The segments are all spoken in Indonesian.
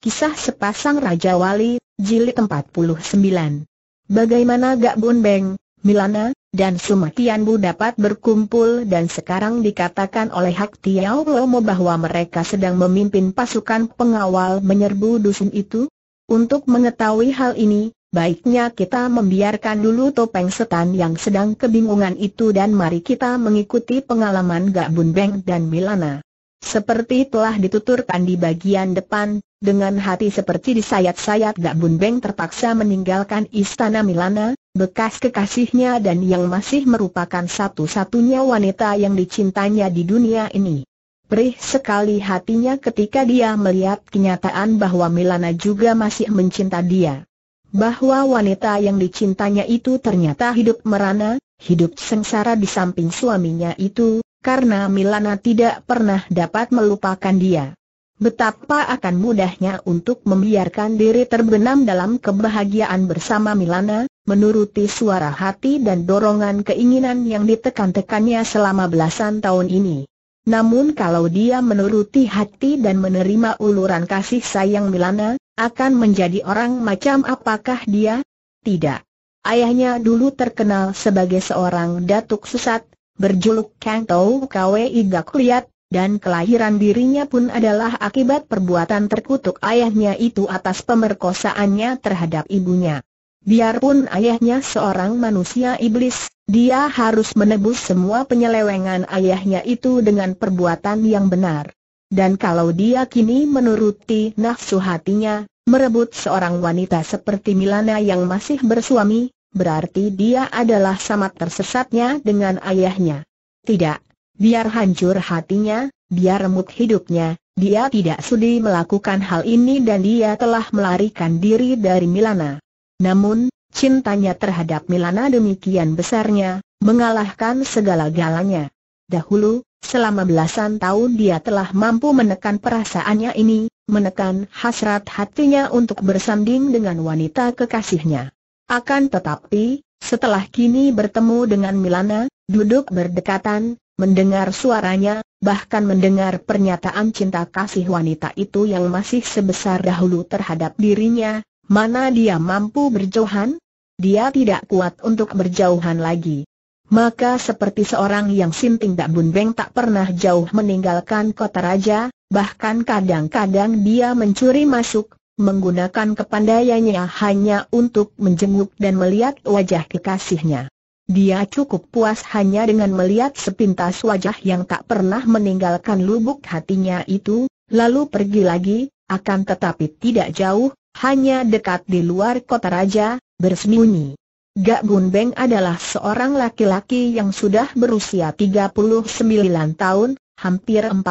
Kisah Sepasang Raja Wali, Jilid 49 Bagaimana Gak Bun Beng, Milana, dan Sumakianbu dapat berkumpul dan sekarang dikatakan oleh Hak Tiao Lomo bahwa mereka sedang memimpin pasukan pengawal menyerbu dusun itu? Untuk mengetahui hal ini, baiknya kita membiarkan dulu topeng setan yang sedang kebingungan itu dan mari kita mengikuti pengalaman Gak Bun Beng dan Milana. Seperti telah dituturkan di bagian depan, dengan hati seperti disayat-sayat Gak Bun Beng terpaksa meninggalkan istana Milana, bekas kekasihnya dan yang masih merupakan satu-satunya wanita yang dicintanya di dunia ini. Perih sekali hatinya ketika dia melihat kenyataan bahwa Milana juga masih mencinta dia. Bahwa wanita yang dicintanya itu ternyata hidup merana, hidup sengsara di samping suaminya itu, karena Milana tidak pernah dapat melupakan dia. Betapa akan mudahnya untuk membiarkan diri terbenam dalam kebahagiaan bersama Milana, menuruti suara hati dan dorongan keinginan yang ditekan-tekannya selama belasan tahun ini. Namun kalau dia menuruti hati dan menerima uluran kasih sayang Milana, akan menjadi orang macam apakah dia? Tidak. Ayahnya dulu terkenal sebagai seorang datuk susat, berjuluk Kang Tau Kwe Igak Liat, dan kelahiran dirinya pun adalah akibat perbuatan terkutuk ayahnya itu atas pemerkosaannya terhadap ibunya. Biarpun ayahnya seorang manusia iblis, dia harus menebus semua penyelewengan ayahnya itu dengan perbuatan yang benar. Dan kalau dia kini menuruti nafsu hatinya, merebut seorang wanita seperti Milana yang masih bersuami, berarti dia adalah samat tersesatnya dengan ayahnya. Tidak, Biar hancur hatinya, biar remuk hidupnya, dia tidak sudi melakukan hal ini dan dia telah melarikan diri dari Milana. Namun, cintanya terhadap Milana demikian besarnya, mengalahkan segala-galanya. Dahulu, selama belasan tahun dia telah mampu menekan perasaannya ini, menekan hasrat hatinya untuk bersanding dengan wanita kekasihnya. Akan tetapi, setelah kini bertemu dengan Milana, duduk berdekatan, mendengar suaranya, bahkan mendengar pernyataan cinta kasih wanita itu yang masih sebesar dahulu terhadap dirinya, mana dia mampu berjauhan? Dia tidak kuat untuk berjauhan lagi. Maka seperti seorang yang sinting tak bun beng tak pernah jauh meninggalkan kota raja, bahkan kadang-kadang dia mencuri masuk, menggunakan kepandaiannya hanya untuk menjenguk dan melihat wajah kekasihnya. Dia cukup puas hanya dengan melihat sepintas wajah yang tak pernah meninggalkan lubuk hatinya itu, lalu pergi lagi, akan tetapi tidak jauh, hanya dekat di luar kota raja, bersembunyi. Gak Bun Beng adalah seorang laki-laki yang sudah berusia 39 tahun, hampir 40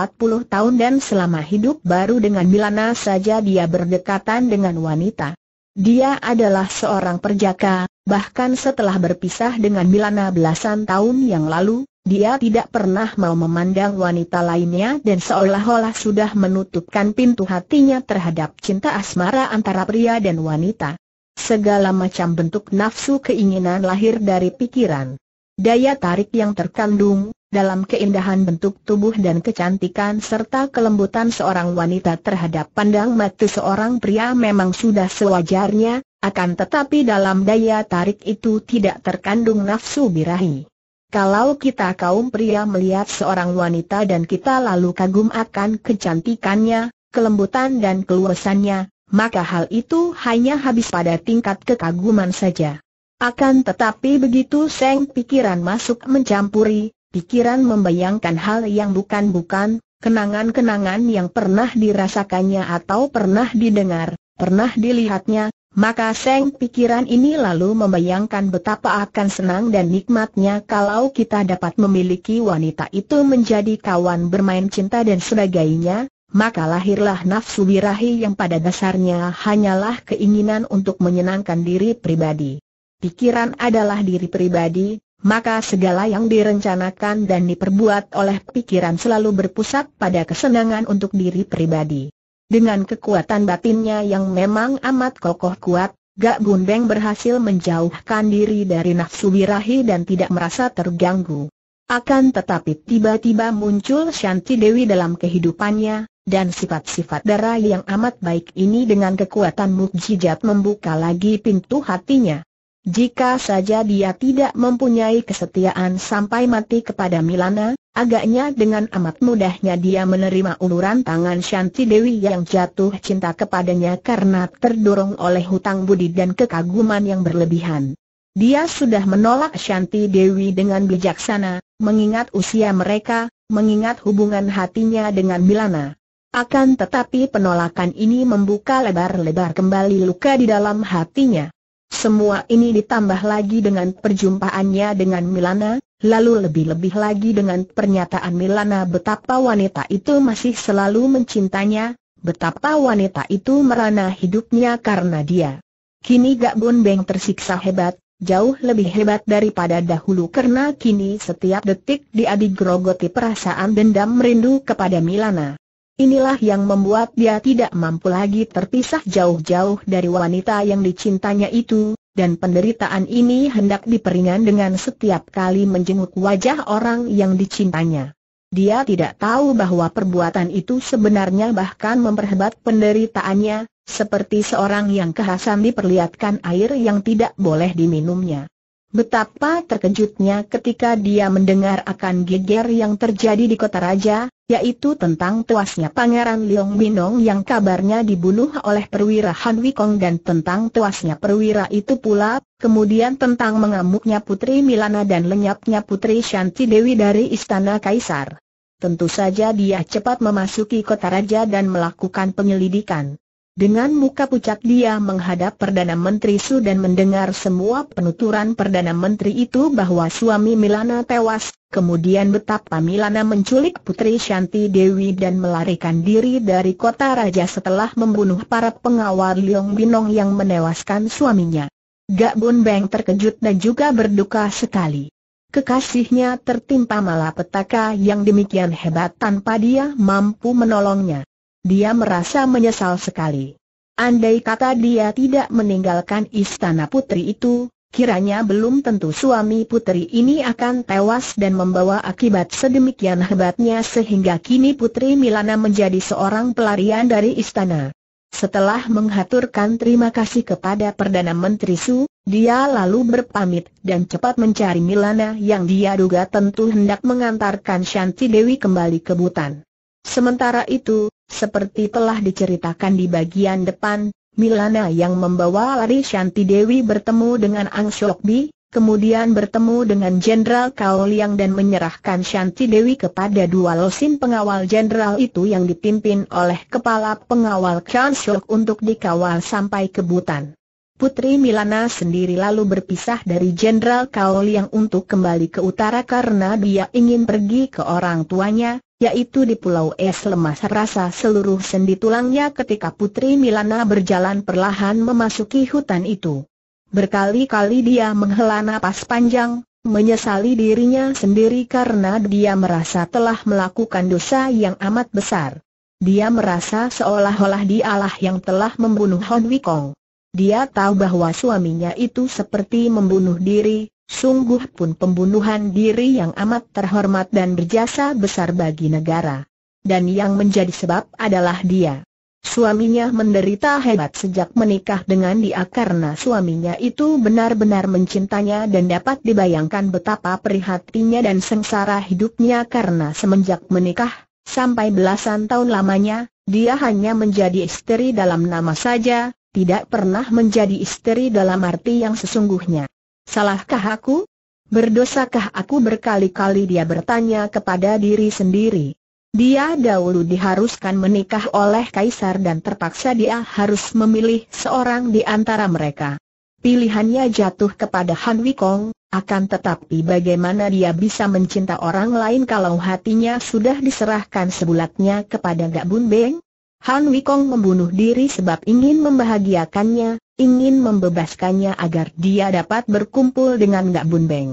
tahun dan selama hidup baru dengan Milana saja dia berdekatan dengan wanita. Dia adalah seorang perjaka, Bahkan setelah berpisah dengan Milana belasan tahun yang lalu, dia tidak pernah mau memandang wanita lainnya dan seolah-olah sudah menutupkan pintu hatinya terhadap cinta asmara antara pria dan wanita. Segala macam bentuk nafsu keinginan lahir dari pikiran. Daya tarik yang terkandung, dalam keindahan bentuk tubuh dan kecantikan serta kelembutan seorang wanita terhadap pandang mata seorang pria memang sudah sewajarnya, akan tetapi dalam daya tarik itu tidak terkandung nafsu birahi. Kalau kita kaum pria melihat seorang wanita dan kita lalu kagum akan kecantikannya, kelembutan dan keluasannya, maka hal itu hanya habis pada tingkat kekaguman saja. Akan tetapi begitu seng pikiran masuk mencampuri, pikiran membayangkan hal yang bukan-bukan, kenangan-kenangan yang pernah dirasakannya atau pernah didengar, pernah dilihatnya, maka Seng pikiran ini lalu membayangkan betapa akan senang dan nikmatnya kalau kita dapat memiliki wanita itu menjadi kawan bermain cinta dan sebagainya, maka lahirlah nafsu birahi yang pada dasarnya hanyalah keinginan untuk menyenangkan diri pribadi. Pikiran adalah diri pribadi, maka segala yang direncanakan dan diperbuat oleh pikiran selalu berpusat pada kesenangan untuk diri pribadi. Dengan kekuatan batinnya yang memang amat kokoh kuat, Gak Beng berhasil menjauhkan diri dari nafsu birahi dan tidak merasa terganggu. Akan tetapi tiba-tiba muncul Shanti Dewi dalam kehidupannya, dan sifat-sifat darah yang amat baik ini dengan kekuatan mukjizat membuka lagi pintu hatinya. Jika saja dia tidak mempunyai kesetiaan sampai mati kepada Milana, agaknya dengan amat mudahnya dia menerima uluran tangan Shanti Dewi yang jatuh cinta kepadanya karena terdorong oleh hutang budi dan kekaguman yang berlebihan. Dia sudah menolak Shanti Dewi dengan bijaksana, mengingat usia mereka, mengingat hubungan hatinya dengan Milana. Akan tetapi penolakan ini membuka lebar-lebar kembali luka di dalam hatinya. Semua ini ditambah lagi dengan perjumpaannya dengan Milana, lalu lebih-lebih lagi dengan pernyataan Milana betapa wanita itu masih selalu mencintanya, betapa wanita itu merana hidupnya karena dia. Kini Gak Bun Beng tersiksa hebat, jauh lebih hebat daripada dahulu karena kini setiap detik dia digerogoti perasaan dendam merindu kepada Milana. Inilah yang membuat dia tidak mampu lagi terpisah jauh-jauh dari wanita yang dicintanya itu, dan penderitaan ini hendak diperingan dengan setiap kali menjenguk wajah orang yang dicintanya. Dia tidak tahu bahwa perbuatan itu sebenarnya bahkan memperhebat penderitaannya, seperti seorang yang kehasan diperlihatkan air yang tidak boleh diminumnya. Betapa terkejutnya ketika dia mendengar akan geger yang terjadi di kota raja, yaitu tentang tuasnya Pangeran Leong Binong yang kabarnya dibunuh oleh perwira Han Wikong dan tentang tuasnya perwira itu pula, kemudian tentang mengamuknya Putri Milana dan lenyapnya Putri Shanti Dewi dari Istana Kaisar. Tentu saja dia cepat memasuki kota raja dan melakukan penyelidikan. Dengan muka pucat dia menghadap Perdana Menteri Su dan mendengar semua penuturan Perdana Menteri itu bahwa suami Milana tewas, kemudian betapa Milana menculik Putri Shanti Dewi dan melarikan diri dari kota raja setelah membunuh para pengawal Leong Binong yang menewaskan suaminya. Gak Bun Beng terkejut dan juga berduka sekali. Kekasihnya tertimpa malapetaka yang demikian hebat tanpa dia mampu menolongnya. Dia merasa menyesal sekali. Andai kata dia tidak meninggalkan istana putri itu, kiranya belum tentu suami putri ini akan tewas dan membawa akibat sedemikian hebatnya sehingga kini putri Milana menjadi seorang pelarian dari istana. Setelah menghaturkan terima kasih kepada Perdana Menteri Su, dia lalu berpamit dan cepat mencari Milana yang dia duga tentu hendak mengantarkan Shanti Dewi kembali ke Butan. Sementara itu, seperti telah diceritakan di bagian depan, Milana yang membawa lari Shanti Dewi bertemu dengan Ang Shokbi, kemudian bertemu dengan Jenderal Kao Liang dan menyerahkan Shanti Dewi kepada dua losin pengawal jenderal itu yang dipimpin oleh kepala pengawal Chan Shok untuk dikawal sampai ke Butan. Putri Milana sendiri lalu berpisah dari Jenderal Kao Liang untuk kembali ke utara karena dia ingin pergi ke orang tuanya, yaitu di Pulau Es lemas rasa seluruh sendi tulangnya ketika Putri Milana berjalan perlahan memasuki hutan itu. Berkali-kali dia menghela napas panjang, menyesali dirinya sendiri karena dia merasa telah melakukan dosa yang amat besar. Dia merasa seolah-olah dialah yang telah membunuh Hon Wikong. Dia tahu bahwa suaminya itu seperti membunuh diri, Sungguh pun pembunuhan diri yang amat terhormat dan berjasa besar bagi negara. Dan yang menjadi sebab adalah dia. Suaminya menderita hebat sejak menikah dengan dia karena suaminya itu benar-benar mencintanya dan dapat dibayangkan betapa prihatinnya dan sengsara hidupnya karena semenjak menikah, sampai belasan tahun lamanya, dia hanya menjadi istri dalam nama saja, tidak pernah menjadi istri dalam arti yang sesungguhnya. Salahkah aku? Berdosakah aku berkali-kali dia bertanya kepada diri sendiri. Dia dahulu diharuskan menikah oleh kaisar dan terpaksa dia harus memilih seorang di antara mereka. Pilihannya jatuh kepada Han Wikong, akan tetapi bagaimana dia bisa mencinta orang lain kalau hatinya sudah diserahkan sebulatnya kepada Gak Bun Beng? Han Wikong membunuh diri sebab ingin membahagiakannya, ingin membebaskannya agar dia dapat berkumpul dengan Gak Bun Beng.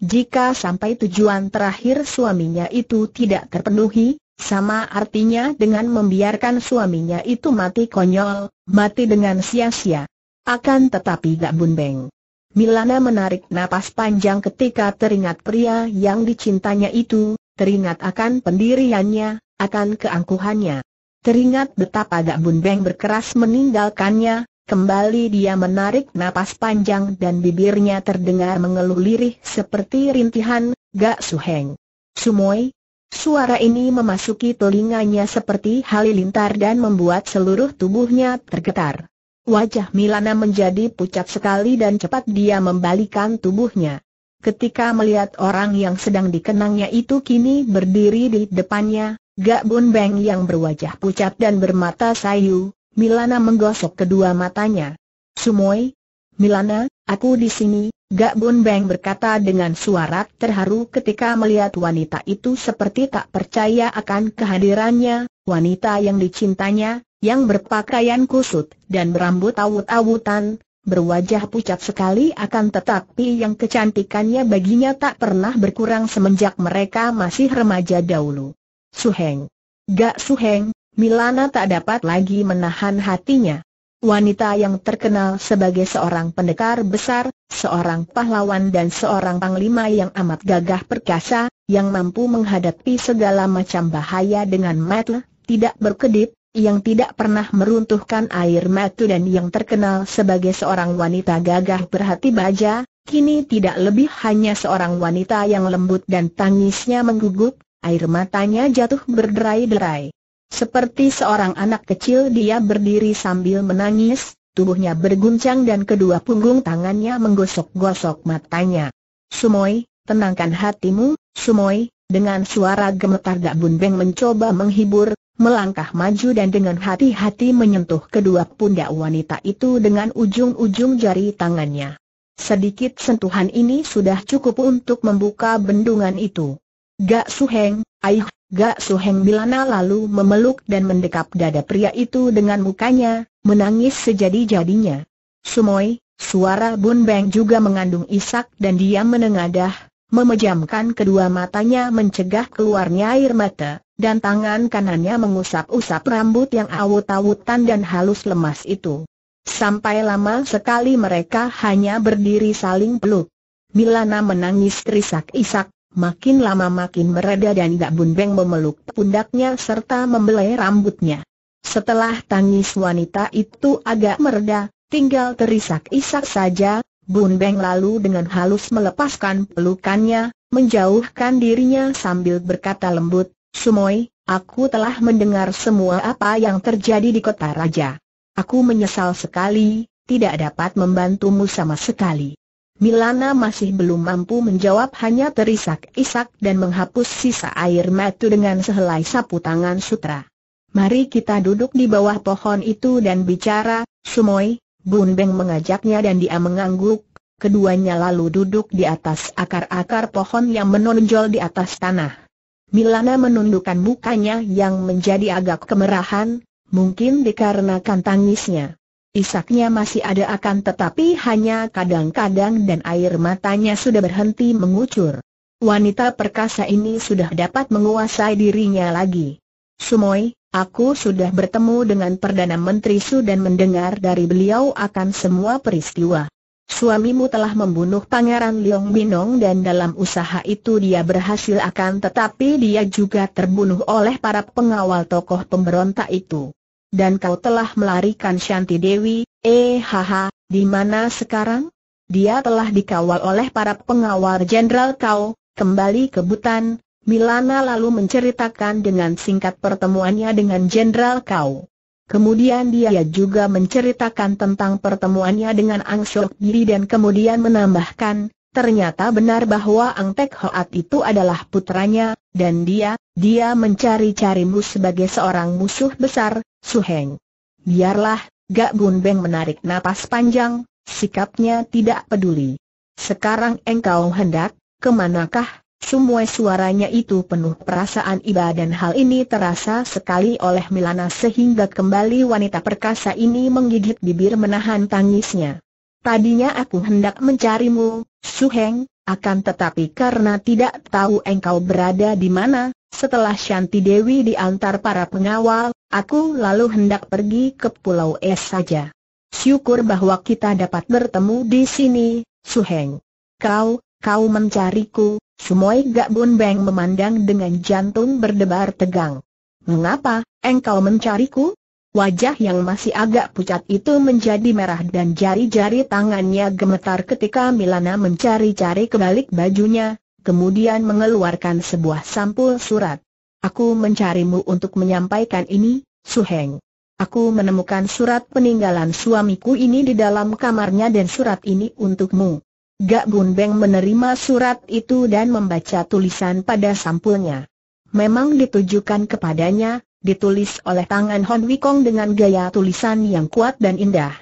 Jika sampai tujuan terakhir suaminya itu tidak terpenuhi, sama artinya dengan membiarkan suaminya itu mati konyol, mati dengan sia-sia. Akan tetapi Gak Bun Beng. Milana menarik napas panjang ketika teringat pria yang dicintanya itu, teringat akan pendiriannya, akan keangkuhannya. Teringat betapa Gak Bun Beng berkeras meninggalkannya, kembali dia menarik napas panjang dan bibirnya terdengar mengeluh lirih seperti rintihan, Gak Suheng. Sumoy, Suara ini memasuki telinganya seperti halilintar dan membuat seluruh tubuhnya tergetar. Wajah Milana menjadi pucat sekali dan cepat dia membalikan tubuhnya. Ketika melihat orang yang sedang dikenangnya itu kini berdiri di depannya, Gak Bun Beng yang berwajah pucat dan bermata sayu, Milana menggosok kedua matanya. Sumoy, Milana, aku di sini, Gak Bun Beng berkata dengan suara terharu ketika melihat wanita itu seperti tak percaya akan kehadirannya, wanita yang dicintanya, yang berpakaian kusut dan berambut awut-awutan, berwajah pucat sekali akan tetapi yang kecantikannya baginya tak pernah berkurang semenjak mereka masih remaja dahulu. Suheng. Gak Suheng, Milana tak dapat lagi menahan hatinya. Wanita yang terkenal sebagai seorang pendekar besar, seorang pahlawan dan seorang panglima yang amat gagah perkasa, yang mampu menghadapi segala macam bahaya dengan mata, tidak berkedip, yang tidak pernah meruntuhkan air mata dan yang terkenal sebagai seorang wanita gagah berhati baja, kini tidak lebih hanya seorang wanita yang lembut dan tangisnya menggugup, air matanya jatuh berderai-derai. Seperti seorang anak kecil dia berdiri sambil menangis, tubuhnya berguncang dan kedua punggung tangannya menggosok-gosok matanya. Sumoy, tenangkan hatimu, Sumoy, dengan suara gemetar Gak Bun Beng mencoba menghibur, melangkah maju dan dengan hati-hati menyentuh kedua pundak wanita itu dengan ujung-ujung jari tangannya. Sedikit sentuhan ini sudah cukup untuk membuka bendungan itu. Gak Suheng, aih, Gak Suheng Bilana lalu memeluk dan mendekap dada pria itu dengan mukanya, menangis sejadi-jadinya. Sumoy, suara Bun Beng juga mengandung isak dan dia menengadah, memejamkan kedua matanya mencegah keluarnya air mata, dan tangan kanannya mengusap-usap rambut yang awut-awutan dan halus lemas itu. Sampai lama sekali mereka hanya berdiri saling peluk. Milana menangis terisak-isak, Makin lama makin mereda dan Gak Bun Beng memeluk pundaknya serta membelai rambutnya. Setelah tangis wanita itu agak mereda, tinggal terisak-isak saja, Bun Beng lalu dengan halus melepaskan pelukannya, menjauhkan dirinya sambil berkata lembut, Sumoy, aku telah mendengar semua apa yang terjadi di kota raja. Aku menyesal sekali, tidak dapat membantumu sama sekali. Milana masih belum mampu menjawab hanya terisak-isak dan menghapus sisa air mata dengan sehelai sapu tangan sutra. Mari kita duduk di bawah pohon itu dan bicara, Sumoy, Bun Beng mengajaknya dan dia mengangguk, keduanya lalu duduk di atas akar-akar pohon yang menonjol di atas tanah. Milana menundukkan mukanya yang menjadi agak kemerahan, mungkin dikarenakan tangisnya. Isaknya masih ada akan tetapi hanya kadang-kadang dan air matanya sudah berhenti mengucur. Wanita perkasa ini sudah dapat menguasai dirinya lagi. Sumoy, aku sudah bertemu dengan Perdana Menteri Su dan mendengar dari beliau akan semua peristiwa. Suamimu telah membunuh Pangeran Leong Binong dan dalam usaha itu dia berhasil akan tetapi dia juga terbunuh oleh para pengawal tokoh pemberontak itu dan kau telah melarikan Shanti Dewi, eh haha, di mana sekarang? Dia telah dikawal oleh para pengawal jenderal kau, kembali ke Butan, Milana lalu menceritakan dengan singkat pertemuannya dengan jenderal kau. Kemudian dia juga menceritakan tentang pertemuannya dengan Ang Sok Giri dan kemudian menambahkan, ternyata benar bahwa Ang Tek Hoat itu adalah putranya, dan dia, dia mencari-carimu sebagai seorang musuh besar, Suheng. Biarlah, Gak Bun Beng menarik napas panjang, sikapnya tidak peduli. Sekarang engkau hendak, ke manakah? Semua suaranya itu penuh perasaan iba dan hal ini terasa sekali oleh Milana sehingga kembali wanita perkasa ini menggigit bibir menahan tangisnya. Tadinya aku hendak mencarimu, Suheng, akan tetapi karena tidak tahu engkau berada di mana, setelah Shanti Dewi diantar para pengawal, aku lalu hendak pergi ke Pulau Es saja. Syukur bahwa kita dapat bertemu di sini, Suheng. Kau, kau mencariku, Sumoy Gak Bun Beng memandang dengan jantung berdebar tegang. Mengapa, engkau mencariku? Wajah yang masih agak pucat itu menjadi merah dan jari-jari tangannya gemetar ketika Milana mencari-cari kebalik bajunya, kemudian mengeluarkan sebuah sampul surat. Aku mencarimu untuk menyampaikan ini, Suheng. Aku menemukan surat peninggalan suamiku ini di dalam kamarnya dan surat ini untukmu. Gak Bun Beng menerima surat itu dan membaca tulisan pada sampulnya. Memang ditujukan kepadanya, ditulis oleh tangan Hon Wikong dengan gaya tulisan yang kuat dan indah.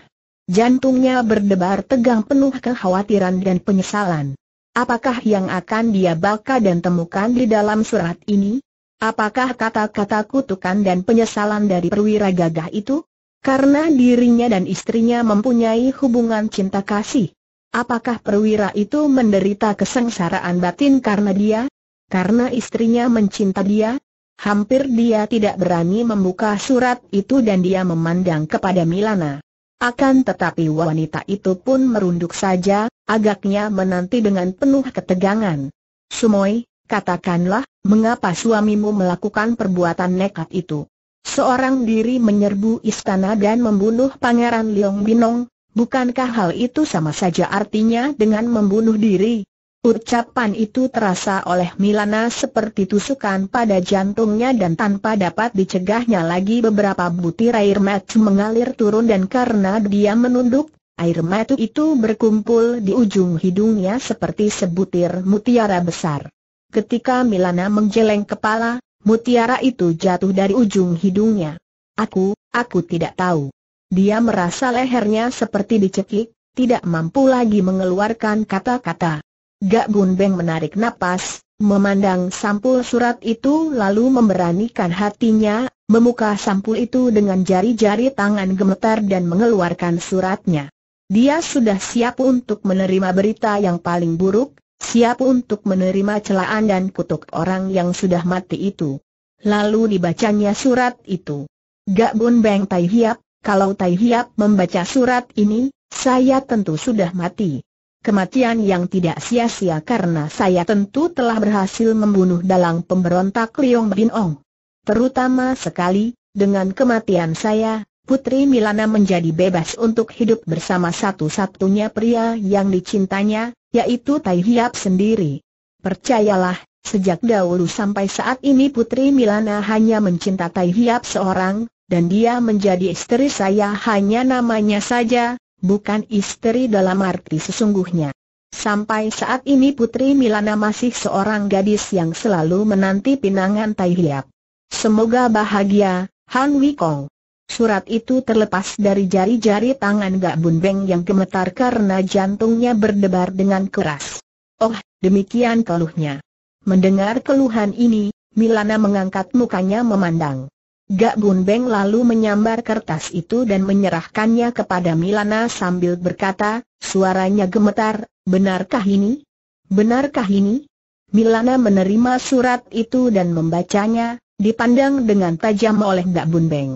Jantungnya berdebar tegang penuh kekhawatiran dan penyesalan. Apakah yang akan dia baca dan temukan di dalam surat ini? Apakah kata-kata kutukan dan penyesalan dari perwira gagah itu? Karena dirinya dan istrinya mempunyai hubungan cinta kasih. Apakah perwira itu menderita kesengsaraan batin karena dia? Karena istrinya mencinta dia? Hampir dia tidak berani membuka surat itu dan dia memandang kepada Milana. Akan tetapi wanita itu pun merunduk saja, agaknya menanti dengan penuh ketegangan. Sumoy, katakanlah, mengapa suamimu melakukan perbuatan nekat itu? Seorang diri menyerbu istana dan membunuh Pangeran Leong Binong, bukankah hal itu sama saja artinya dengan membunuh diri? Ucapan itu terasa oleh Milana seperti tusukan pada jantungnya dan tanpa dapat dicegahnya lagi beberapa butir air mata mengalir turun dan karena dia menunduk, air mata itu berkumpul di ujung hidungnya seperti sebutir mutiara besar. Ketika Milana menggeleng kepala, mutiara itu jatuh dari ujung hidungnya. Aku, aku tidak tahu. Dia merasa lehernya seperti dicekik, tidak mampu lagi mengeluarkan kata-kata. Gak Bun Beng menarik napas, memandang sampul surat itu lalu memberanikan hatinya, membuka sampul itu dengan jari-jari tangan gemetar dan mengeluarkan suratnya. Dia sudah siap untuk menerima berita yang paling buruk, siap untuk menerima celaan dan kutuk orang yang sudah mati itu. Lalu dibacanya surat itu. Gak Bun Beng Tai Hiap, kalau Tai Hiap membaca surat ini, saya tentu sudah mati kematian yang tidak sia-sia karena saya tentu telah berhasil membunuh dalang pemberontak Liong Bin Ong. Terutama sekali, dengan kematian saya, Putri Milana menjadi bebas untuk hidup bersama satu-satunya pria yang dicintanya, yaitu Tai Hiap sendiri. Percayalah, sejak dahulu sampai saat ini Putri Milana hanya mencinta Tai Hiap seorang, dan dia menjadi istri saya hanya namanya saja, bukan istri dalam arti sesungguhnya. Sampai saat ini Putri Milana masih seorang gadis yang selalu menanti pinangan Tai Hiap. Semoga bahagia, Han Wikong. Surat itu terlepas dari jari-jari tangan Gak Bun Beng yang gemetar karena jantungnya berdebar dengan keras. Oh, demikian keluhnya. Mendengar keluhan ini, Milana mengangkat mukanya memandang. Gak Bun Beng lalu menyambar kertas itu dan menyerahkannya kepada Milana sambil berkata, suaranya gemetar, benarkah ini? Benarkah ini? Milana menerima surat itu dan membacanya, dipandang dengan tajam oleh Gak Bun Beng.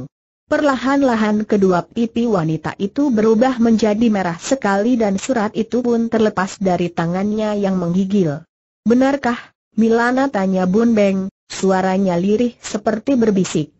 Perlahan-lahan kedua pipi wanita itu berubah menjadi merah sekali dan surat itu pun terlepas dari tangannya yang menggigil. Benarkah? Milana tanya Bun Beng, suaranya lirih seperti berbisik.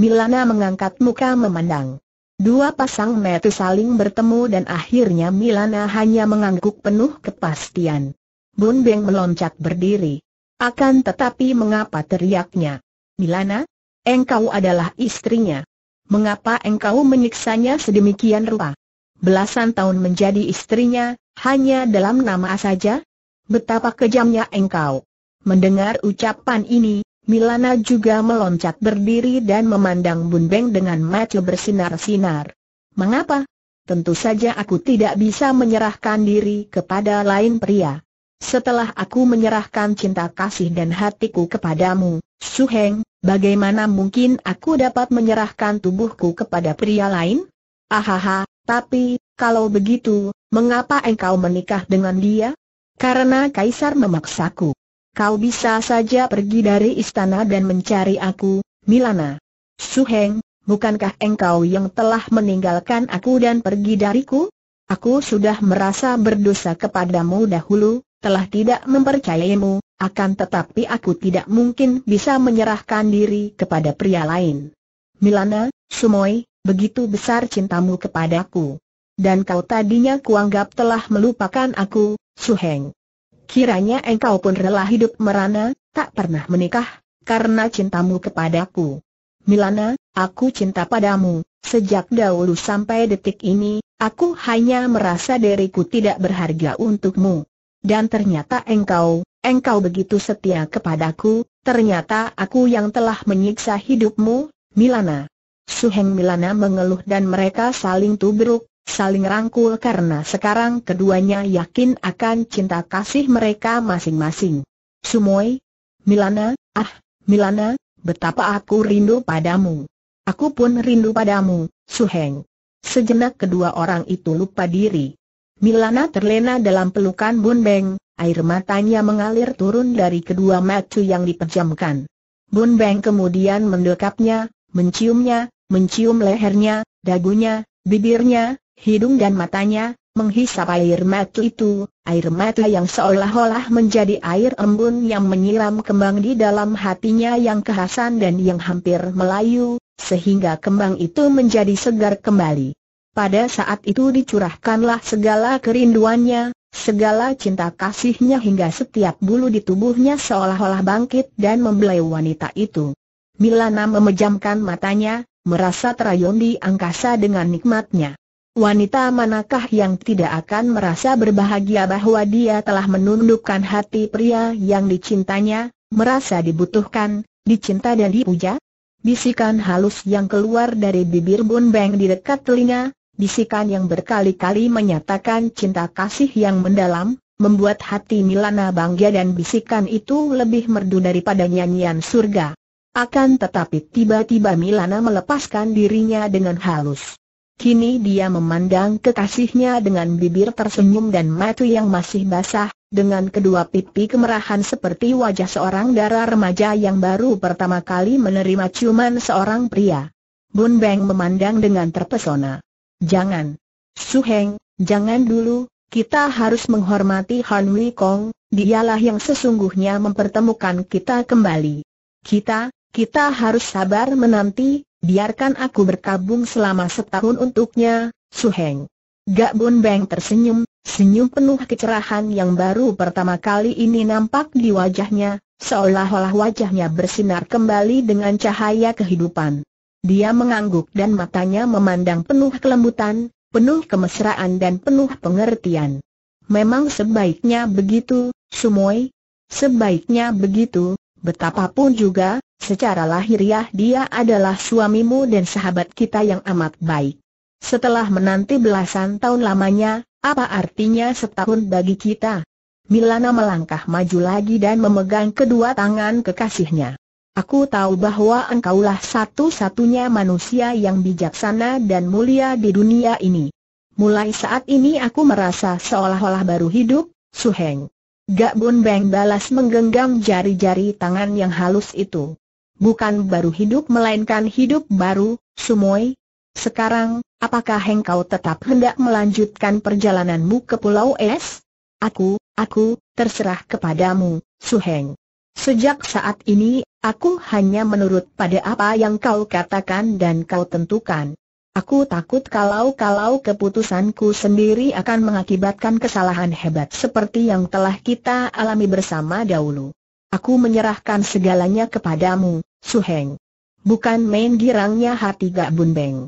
Milana mengangkat muka memandang. Dua pasang mata saling bertemu dan akhirnya Milana hanya mengangguk penuh kepastian. Bun Beng meloncat berdiri. Akan tetapi mengapa teriaknya? Milana? Engkau adalah istrinya. Mengapa engkau menyiksanya sedemikian rupa? Belasan tahun menjadi istrinya, hanya dalam nama saja? Betapa kejamnya engkau. Mendengar ucapan ini, Milana juga meloncat berdiri dan memandang Bun Beng dengan mata bersinar-sinar. Mengapa? Tentu saja aku tidak bisa menyerahkan diri kepada lain pria. Setelah aku menyerahkan cinta kasih dan hatiku kepadamu, Su Heng, bagaimana mungkin aku dapat menyerahkan tubuhku kepada pria lain? Ahaha, tapi, kalau begitu, mengapa engkau menikah dengan dia? Karena Kaisar memaksaku. Kau bisa saja pergi dari istana dan mencari aku, Milana. Suheng, bukankah engkau yang telah meninggalkan aku dan pergi dariku? Aku sudah merasa berdosa kepadamu dahulu, telah tidak mempercayaimu, akan tetapi aku tidak mungkin bisa menyerahkan diri kepada pria lain. Milana, Sumoy, begitu besar cintamu kepadaku. Dan kau tadinya kuanggap telah melupakan aku, Suheng. Kiranya engkau pun rela hidup merana, tak pernah menikah, karena cintamu kepadaku. Milana, aku cinta padamu, sejak dahulu sampai detik ini, aku hanya merasa diriku tidak berharga untukmu. Dan ternyata engkau, engkau begitu setia kepadaku, ternyata aku yang telah menyiksa hidupmu, Milana. Suheng Milana mengeluh dan mereka saling tubruk, saling rangkul karena sekarang keduanya yakin akan cinta kasih mereka masing-masing. Sumoy, Milana, ah, Milana, betapa aku rindu padamu. Aku pun rindu padamu, Suheng. Sejenak kedua orang itu lupa diri. Milana terlena dalam pelukan Bun Beng, air matanya mengalir turun dari kedua mata yang dipejamkan. Bun Beng kemudian mendekapnya, menciumnya, mencium lehernya, dagunya, bibirnya, hidung dan matanya, menghisap air mata itu, air mata yang seolah-olah menjadi air embun yang menyiram kembang di dalam hatinya yang kehasan dan yang hampir melayu, sehingga kembang itu menjadi segar kembali. Pada saat itu dicurahkanlah segala kerinduannya, segala cinta kasihnya hingga setiap bulu di tubuhnya seolah-olah bangkit dan membelai wanita itu. Milana memejamkan matanya, merasa terayun di angkasa dengan nikmatnya. Wanita manakah yang tidak akan merasa berbahagia bahwa dia telah menundukkan hati pria yang dicintanya, merasa dibutuhkan, dicinta dan dipuja? Bisikan halus yang keluar dari bibir Bun Beng di dekat telinga, bisikan yang berkali-kali menyatakan cinta kasih yang mendalam, membuat hati Milana bangga dan bisikan itu lebih merdu daripada nyanyian surga. Akan tetapi tiba-tiba Milana melepaskan dirinya dengan halus. Kini dia memandang kekasihnya dengan bibir tersenyum dan mata yang masih basah, dengan kedua pipi kemerahan seperti wajah seorang darah remaja yang baru pertama kali menerima ciuman seorang pria. Bun Beng memandang dengan terpesona. Jangan. Su Heng, jangan dulu, kita harus menghormati Han Wei Kong, dialah yang sesungguhnya mempertemukan kita kembali. Kita, kita harus sabar menanti, biarkan aku berkabung selama setahun untuknya, Su Heng. Gak Bun Beng tersenyum, senyum penuh kecerahan yang baru pertama kali ini nampak di wajahnya, seolah-olah wajahnya bersinar kembali dengan cahaya kehidupan. Dia mengangguk dan matanya memandang penuh kelembutan, penuh kemesraan dan penuh pengertian. Memang sebaiknya begitu, Sumoy. Sebaiknya begitu, betapapun juga, secara lahiriah dia adalah suamimu dan sahabat kita yang amat baik. Setelah menanti belasan tahun lamanya, apa artinya setahun bagi kita? Milana melangkah maju lagi dan memegang kedua tangan kekasihnya. Aku tahu bahwa engkaulah satu-satunya manusia yang bijaksana dan mulia di dunia ini. Mulai saat ini aku merasa seolah-olah baru hidup, Suheng. Gak Bun Beng balas menggenggam jari-jari tangan yang halus itu. Bukan baru hidup melainkan hidup baru, Sumoy. Sekarang, apakah engkau tetap hendak melanjutkan perjalananmu ke Pulau Es? Aku, aku, terserah kepadamu, Suheng. Sejak saat ini, aku hanya menurut pada apa yang kau katakan dan kau tentukan. Aku takut kalau-kalau keputusanku sendiri akan mengakibatkan kesalahan hebat seperti yang telah kita alami bersama dahulu. Aku menyerahkan segalanya kepadamu, Suheng. Bukan main girangnya hati Gak Bun Beng.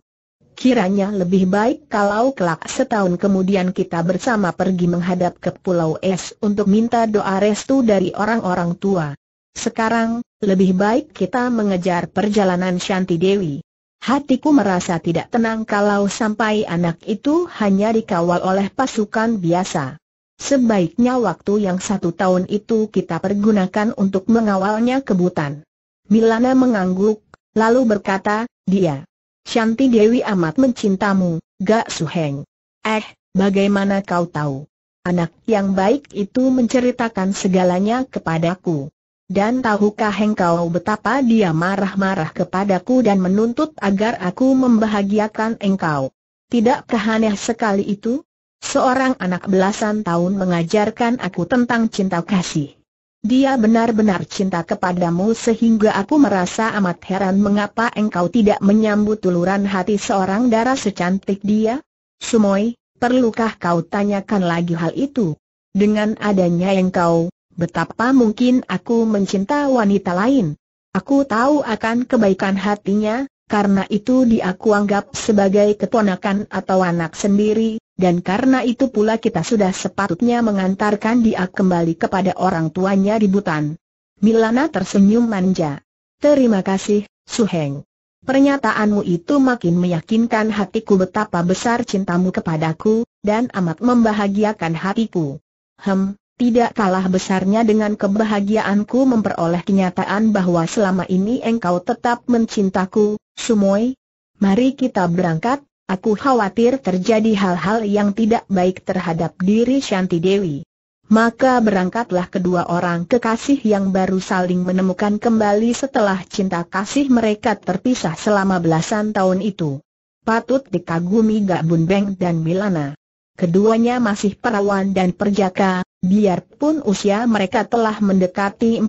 Kiranya lebih baik kalau kelak setahun kemudian kita bersama pergi menghadap ke Pulau Es untuk minta doa restu dari orang-orang tua. Sekarang, lebih baik kita mengejar perjalanan Shanti Dewi. Hatiku merasa tidak tenang kalau sampai anak itu hanya dikawal oleh pasukan biasa. Sebaiknya waktu yang satu tahun itu kita pergunakan untuk mengawalnya ke Butan. Milana mengangguk, lalu berkata, dia Shanti Dewi amat mencintamu, Gak Suheng. Eh, bagaimana kau tahu? Anak yang baik itu menceritakan segalanya kepadaku. Dan tahukah engkau betapa dia marah-marah kepadaku dan menuntut agar aku membahagiakan engkau? Tidakkah aneh sekali itu? Seorang anak belasan tahun mengajarkan aku tentang cinta kasih. Dia benar-benar cinta kepadamu sehingga aku merasa amat heran mengapa engkau tidak menyambut tuluran hati seorang darah secantik dia? Sumoy, perlukah kau tanyakan lagi hal itu? Dengan adanya engkau, betapa mungkin aku mencinta wanita lain? Aku tahu akan kebaikan hatinya, karena itu dia aku anggap sebagai keponakan atau anak sendiri, dan karena itu pula kita sudah sepatutnya mengantarkan dia kembali kepada orang tuanya di Butan. Milana tersenyum manja. Terima kasih, Suheng. Pernyataanmu itu makin meyakinkan hatiku betapa besar cintamu kepadaku, dan amat membahagiakan hatiku. Hem, tidak kalah besarnya dengan kebahagiaanku memperoleh kenyataan bahwa selama ini engkau tetap mencintaku, Sumoy. Mari kita berangkat, Aku khawatir terjadi hal-hal yang tidak baik terhadap diri Shanti Dewi. Maka berangkatlah kedua orang kekasih yang baru saling menemukan kembali setelah cinta kasih mereka terpisah selama belasan tahun itu. Patut dikagumi Gak Bun Beng dan Milana. Keduanya masih perawan dan perjaka, biarpun usia mereka telah mendekati 40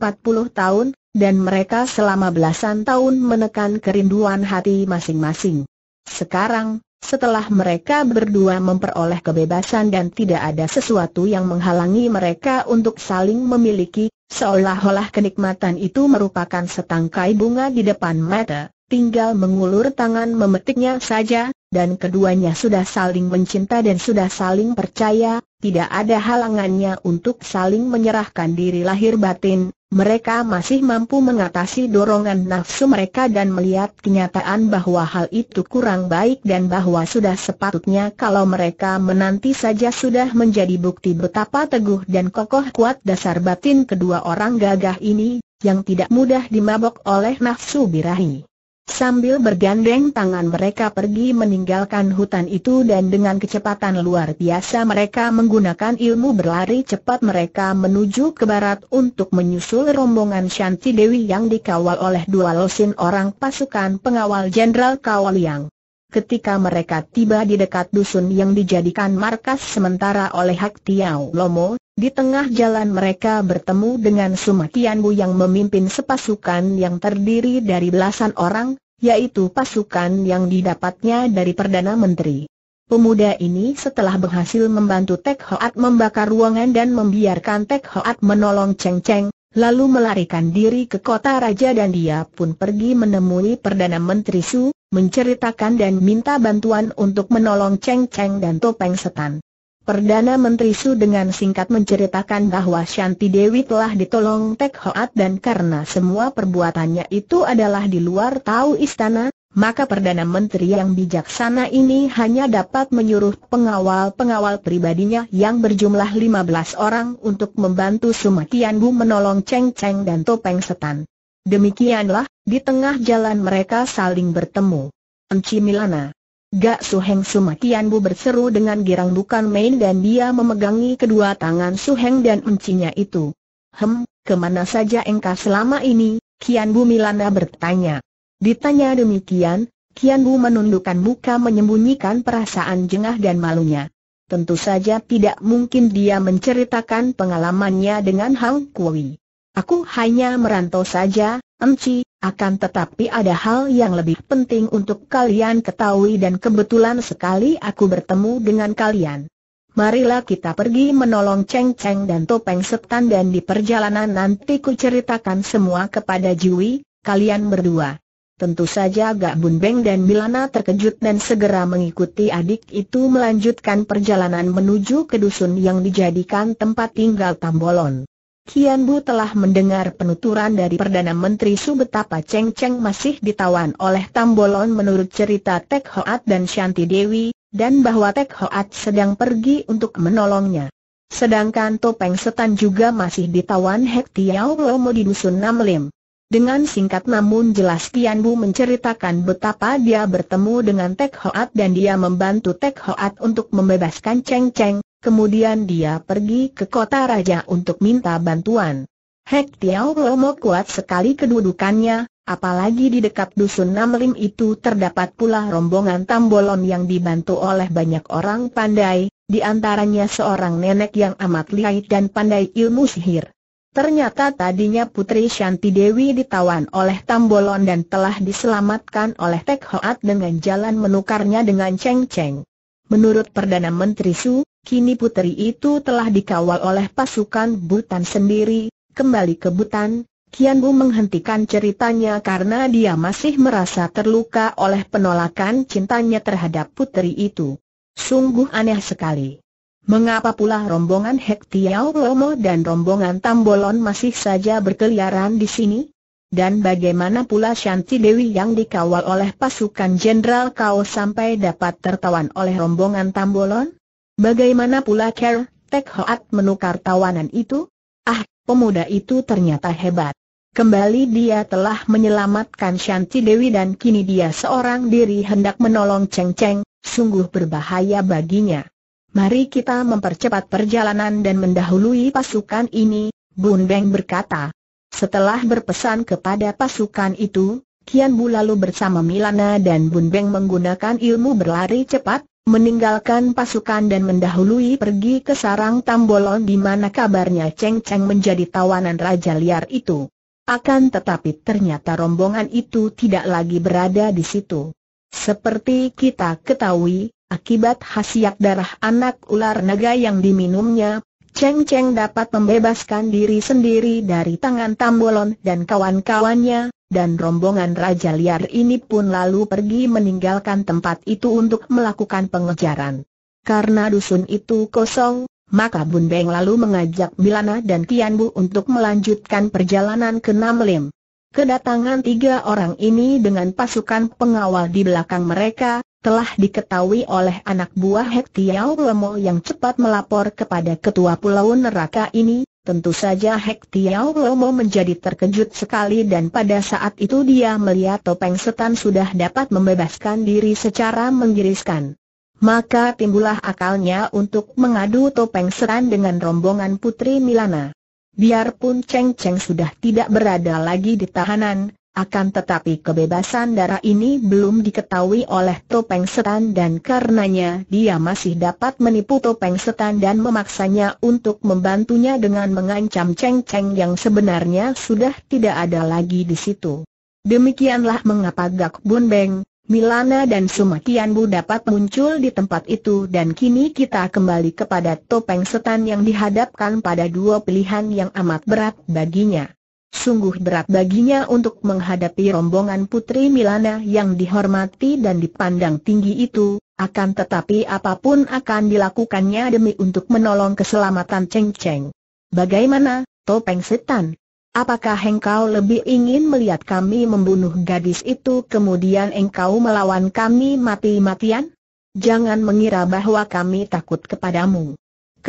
tahun, dan mereka selama belasan tahun menekan kerinduan hati masing-masing. Sekarang, setelah mereka berdua memperoleh kebebasan dan tidak ada sesuatu yang menghalangi mereka untuk saling memiliki, seolah-olah kenikmatan itu merupakan setangkai bunga di depan mata, tinggal mengulur tangan memetiknya saja, dan keduanya sudah saling mencinta dan sudah saling percaya, tidak ada halangannya untuk saling menyerahkan diri lahir batin, mereka masih mampu mengatasi dorongan nafsu mereka dan melihat kenyataan bahwa hal itu kurang baik dan bahwa sudah sepatutnya kalau mereka menanti saja sudah menjadi bukti betapa teguh dan kokoh kuat dasar batin kedua orang gagah ini, yang tidak mudah dimabok oleh nafsu birahi. Sambil bergandeng tangan mereka pergi meninggalkan hutan itu dan dengan kecepatan luar biasa mereka menggunakan ilmu berlari cepat mereka menuju ke barat untuk menyusul rombongan Shanti Dewi yang dikawal oleh dua losin orang pasukan pengawal Jenderal Kawaliang. Ketika mereka tiba di dekat dusun yang dijadikan markas sementara oleh Hak Tiao Lomo, di tengah jalan mereka bertemu dengan Sumakianbu yang memimpin sepasukan yang terdiri dari belasan orang, yaitu pasukan yang didapatnya dari Perdana Menteri. Pemuda ini setelah berhasil membantu Tek Hoat membakar ruangan dan membiarkan Tek Hoat menolong Cheng Cheng, lalu melarikan diri ke kota raja dan dia pun pergi menemui Perdana Menteri Su, menceritakan dan minta bantuan untuk menolong Cheng Cheng dan Topeng Setan. Perdana Menteri Su dengan singkat menceritakan bahwa Shanti Dewi telah ditolong Tek Hoat dan karena semua perbuatannya itu adalah di luar tahu istana, maka Perdana Menteri yang bijaksana ini hanya dapat menyuruh pengawal-pengawal pribadinya yang berjumlah 15 orang untuk membantu Sumakian Bu menolong Cheng Cheng dan Topeng Setan. Demikianlah, di tengah jalan mereka saling bertemu. Enci Milana Gak Suheng Sumakian Bu berseru dengan girang bukan main dan dia memegangi kedua tangan Suheng dan encinya itu. Hem, ke mana saja engkau selama ini? Kian Bu Milana bertanya. Ditanya demikian, Kian Bu menundukkan muka menyembunyikan perasaan jengah dan malunya. Tentu saja tidak mungkin dia menceritakan pengalamannya dengan Hang Kui. Aku hanya merantau saja, Enci, akan tetapi ada hal yang lebih penting untuk kalian ketahui dan kebetulan sekali aku bertemu dengan kalian. Marilah kita pergi menolong Cheng Cheng dan Topeng Setan dan di perjalanan nanti ku ceritakan semua kepada Jui, kalian berdua. Tentu saja Gak Bun Beng dan Milana terkejut dan segera mengikuti adik itu melanjutkan perjalanan menuju ke dusun yang dijadikan tempat tinggal Tambolon. Kian Bu telah mendengar penuturan dari Perdana Menteri Su betapa Cheng Cheng masih ditawan oleh Tambolon menurut cerita Tek Hoat dan Shanti Dewi, dan bahwa Tek Hoat sedang pergi untuk menolongnya. Sedangkan Topeng Setan juga masih ditawan Hek Tiao Lomo di Dusun Namlim. Dengan singkat namun jelas Kian Bu menceritakan betapa dia bertemu dengan Tek Hoat dan dia membantu Tek Hoat untuk membebaskan Cheng Cheng, Kemudian dia pergi ke kota raja untuk minta bantuan. Hek Tiao Lomo kuat sekali kedudukannya, apalagi di dekat dusun Namlim itu terdapat pula rombongan Tambolon yang dibantu oleh banyak orang pandai, di antaranya seorang nenek yang amat lihai dan pandai ilmu sihir. Ternyata tadinya Putri Shanti Dewi ditawan oleh Tambolon dan telah diselamatkan oleh Tek Hoat dengan jalan menukarnya dengan Cheng Cheng. Menurut Perdana Menteri Su, kini putri itu telah dikawal oleh pasukan Butan sendiri, kembali ke Butan, Kian Bu menghentikan ceritanya karena dia masih merasa terluka oleh penolakan cintanya terhadap putri itu. Sungguh aneh sekali. Mengapa pula rombongan Hek Tiao Lomo dan rombongan Tambolon masih saja berkeliaran di sini? Dan bagaimana pula Shanti Dewi yang dikawal oleh pasukan Jenderal Kao sampai dapat tertawan oleh rombongan Tambolon? Bagaimana pula Ker, Tek Hoat menukar tawanan itu? Ah, pemuda itu ternyata hebat. Kembali dia telah menyelamatkan Shanti Dewi dan kini dia seorang diri hendak menolong Cheng Cheng, sungguh berbahaya baginya. Mari kita mempercepat perjalanan dan mendahului pasukan ini, Bun Beng berkata. Setelah berpesan kepada pasukan itu, Kian Bu lalu bersama Milana dan Bun Beng menggunakan ilmu berlari cepat, meninggalkan pasukan dan mendahului pergi ke sarang Tambolon di mana kabarnya Cheng Cheng menjadi tawanan Raja Liar itu. Akan tetapi ternyata rombongan itu tidak lagi berada di situ. Seperti kita ketahui, akibat hasiat darah anak ular naga yang diminumnya, Cheng Cheng dapat membebaskan diri sendiri dari tangan Tambolon dan kawan-kawannya, dan rombongan Raja Liar ini pun lalu pergi meninggalkan tempat itu untuk melakukan pengejaran. Karena dusun itu kosong, maka Bun Beng lalu mengajak Milana dan Tian Bu untuk melanjutkan perjalanan ke Namlim. Kedatangan tiga orang ini dengan pasukan pengawal di belakang mereka, telah diketahui oleh anak buah Hek Tiao Lomo yang cepat melapor kepada ketua pulau neraka ini, tentu saja Hek Tiao Lomo menjadi terkejut sekali dan pada saat itu dia melihat topeng setan sudah dapat membebaskan diri secara menggiriskan. Maka timbullah akalnya untuk mengadu topeng setan dengan rombongan Putri Milana. Biarpun Cheng Cheng sudah tidak berada lagi di tahanan, akan tetapi kebebasan darah ini belum diketahui oleh topeng setan dan karenanya dia masih dapat menipu topeng setan dan memaksanya untuk membantunya dengan mengancam Cheng Cheng yang sebenarnya sudah tidak ada lagi di situ. Demikianlah mengapa Gak Bun Beng, Milana dan Sumakian Bu dapat muncul di tempat itu dan kini kita kembali kepada topeng setan yang dihadapkan pada dua pilihan yang amat berat baginya. Sungguh berat baginya untuk menghadapi rombongan Putri Milana yang dihormati dan dipandang tinggi itu, akan tetapi apa pun akan dilakukannya demi untuk menolong keselamatan Cheng Cheng. Bagaimana, topeng setan? Apakah engkau lebih ingin melihat kami membunuh gadis itu kemudian engkau melawan kami mati-matian? Jangan mengira bahwa kami takut kepadamu.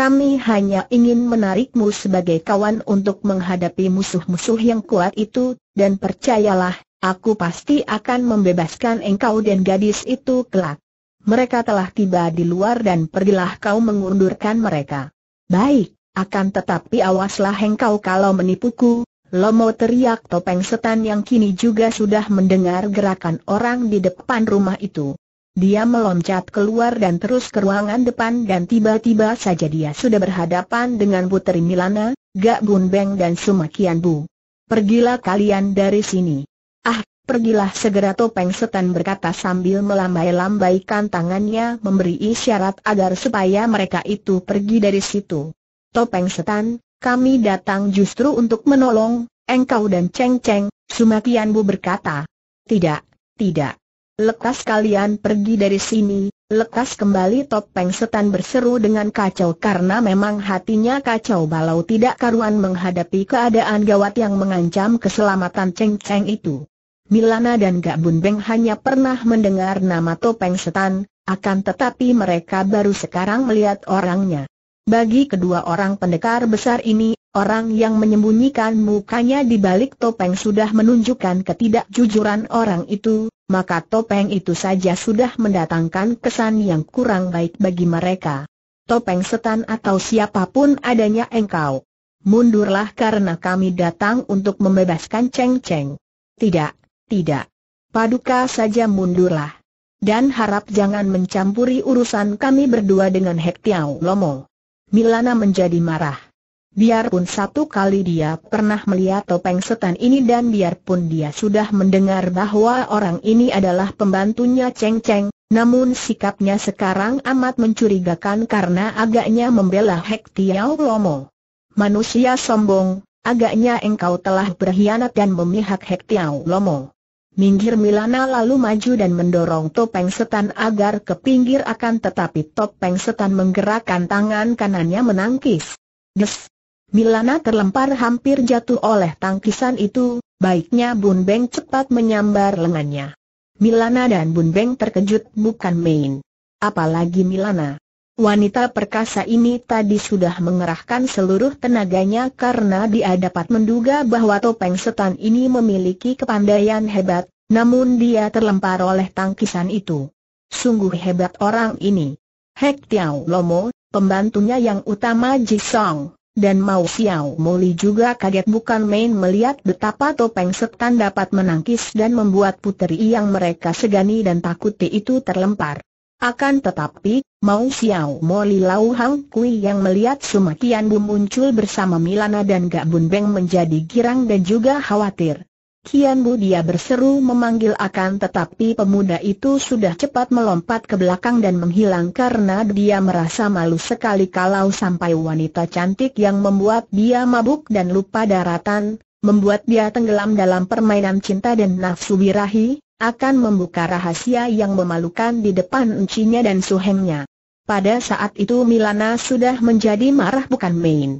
Kami hanya ingin menarikmu sebagai kawan untuk menghadapi musuh-musuh yang kuat itu, dan percayalah, aku pasti akan membebaskan engkau dan gadis itu kelak. Mereka telah tiba di luar dan pergilah kau mengundurkan mereka. Baik, akan tetapi awaslah engkau kalau menipuku, Lomo teriak topeng setan yang kini juga sudah mendengar gerakan orang di depan rumah itu. Dia meloncat keluar dan terus ke ruangan depan dan tiba-tiba saja dia sudah berhadapan dengan Putri Milana, Gak Bun Beng dan Sumakian Bu. Pergilah kalian dari sini. Ah, pergilah segera topeng setan berkata sambil melambai-lambaikan tangannya memberi isyarat agar supaya mereka itu pergi dari situ. Topeng setan, kami datang justru untuk menolong, engkau dan Cheng Cheng, Sumakian Bu berkata. Tidak, tidak. Lekas kalian pergi dari sini, lekas kembali topeng setan berseru dengan kacau karena memang hatinya kacau balau tidak karuan menghadapi keadaan gawat yang mengancam keselamatan Cheng Cheng itu. Milana dan Gak Bun Beng hanya pernah mendengar nama topeng setan, akan tetapi mereka baru sekarang melihat orangnya. Bagi kedua orang pendekar besar ini, orang yang menyembunyikan mukanya di balik topeng sudah menunjukkan ketidakjujuran orang itu, maka topeng itu saja sudah mendatangkan kesan yang kurang baik bagi mereka. Topeng setan atau siapa pun adanya engkau. Mundurlah karena kami datang untuk membebaskan Cheng Cheng. Tidak, tidak. Paduka saja mundurlah. dan harap jangan mencampuri urusan kami berdua dengan Hek Tiao Lomo. Milana menjadi marah. Biarpun satu kali dia pernah melihat topeng setan ini dan biarpun dia sudah mendengar bahwa orang ini adalah pembantunya Cheng Cheng, namun sikapnya sekarang amat mencurigakan karena agaknya membela Hek Tiao Lomo. Manusia sombong, agaknya engkau telah berkhianat dan memihak Hek Tiao Lomo. Minggir Milana lalu maju dan mendorong topeng setan agar ke pinggir akan tetapi topeng setan menggerakkan tangan kanannya menangkis. Des! Milana terlempar hampir jatuh oleh tangkisan itu, baiknya Bun Beng cepat menyambar lengannya. Milana dan Bun Beng terkejut bukan main. Apalagi Milana. Wanita perkasa ini tadi sudah mengerahkan seluruh tenaganya karena dia dapat menduga bahwa topeng setan ini memiliki kepandaian hebat, namun dia terlempar oleh tangkisan itu. Sungguh hebat orang ini. Hek Tiao Lomo, pembantunya yang utama Ji Song, dan Mau Xiao Moli juga kaget bukan main melihat betapa topeng setan dapat menangkis dan membuat puteri yang mereka segani dan takuti itu terlempar. Akan tetapi, Mau Xiao Mo Li Lau Hang Kui yang melihat Sumakian Bu muncul bersama Milana dan Gak Bun Beng menjadi girang dan juga khawatir. Kian Bu dia berseru memanggil akan tetapi pemuda itu sudah cepat melompat ke belakang dan menghilang karena dia merasa malu sekali kalau sampai wanita cantik yang membuat dia mabuk dan lupa daratan, membuat dia tenggelam dalam permainan cinta dan nafsu birahi, akan membuka rahasia yang memalukan di depan encinya dan suhengnya. Pada saat itu Milana sudah menjadi marah bukan main.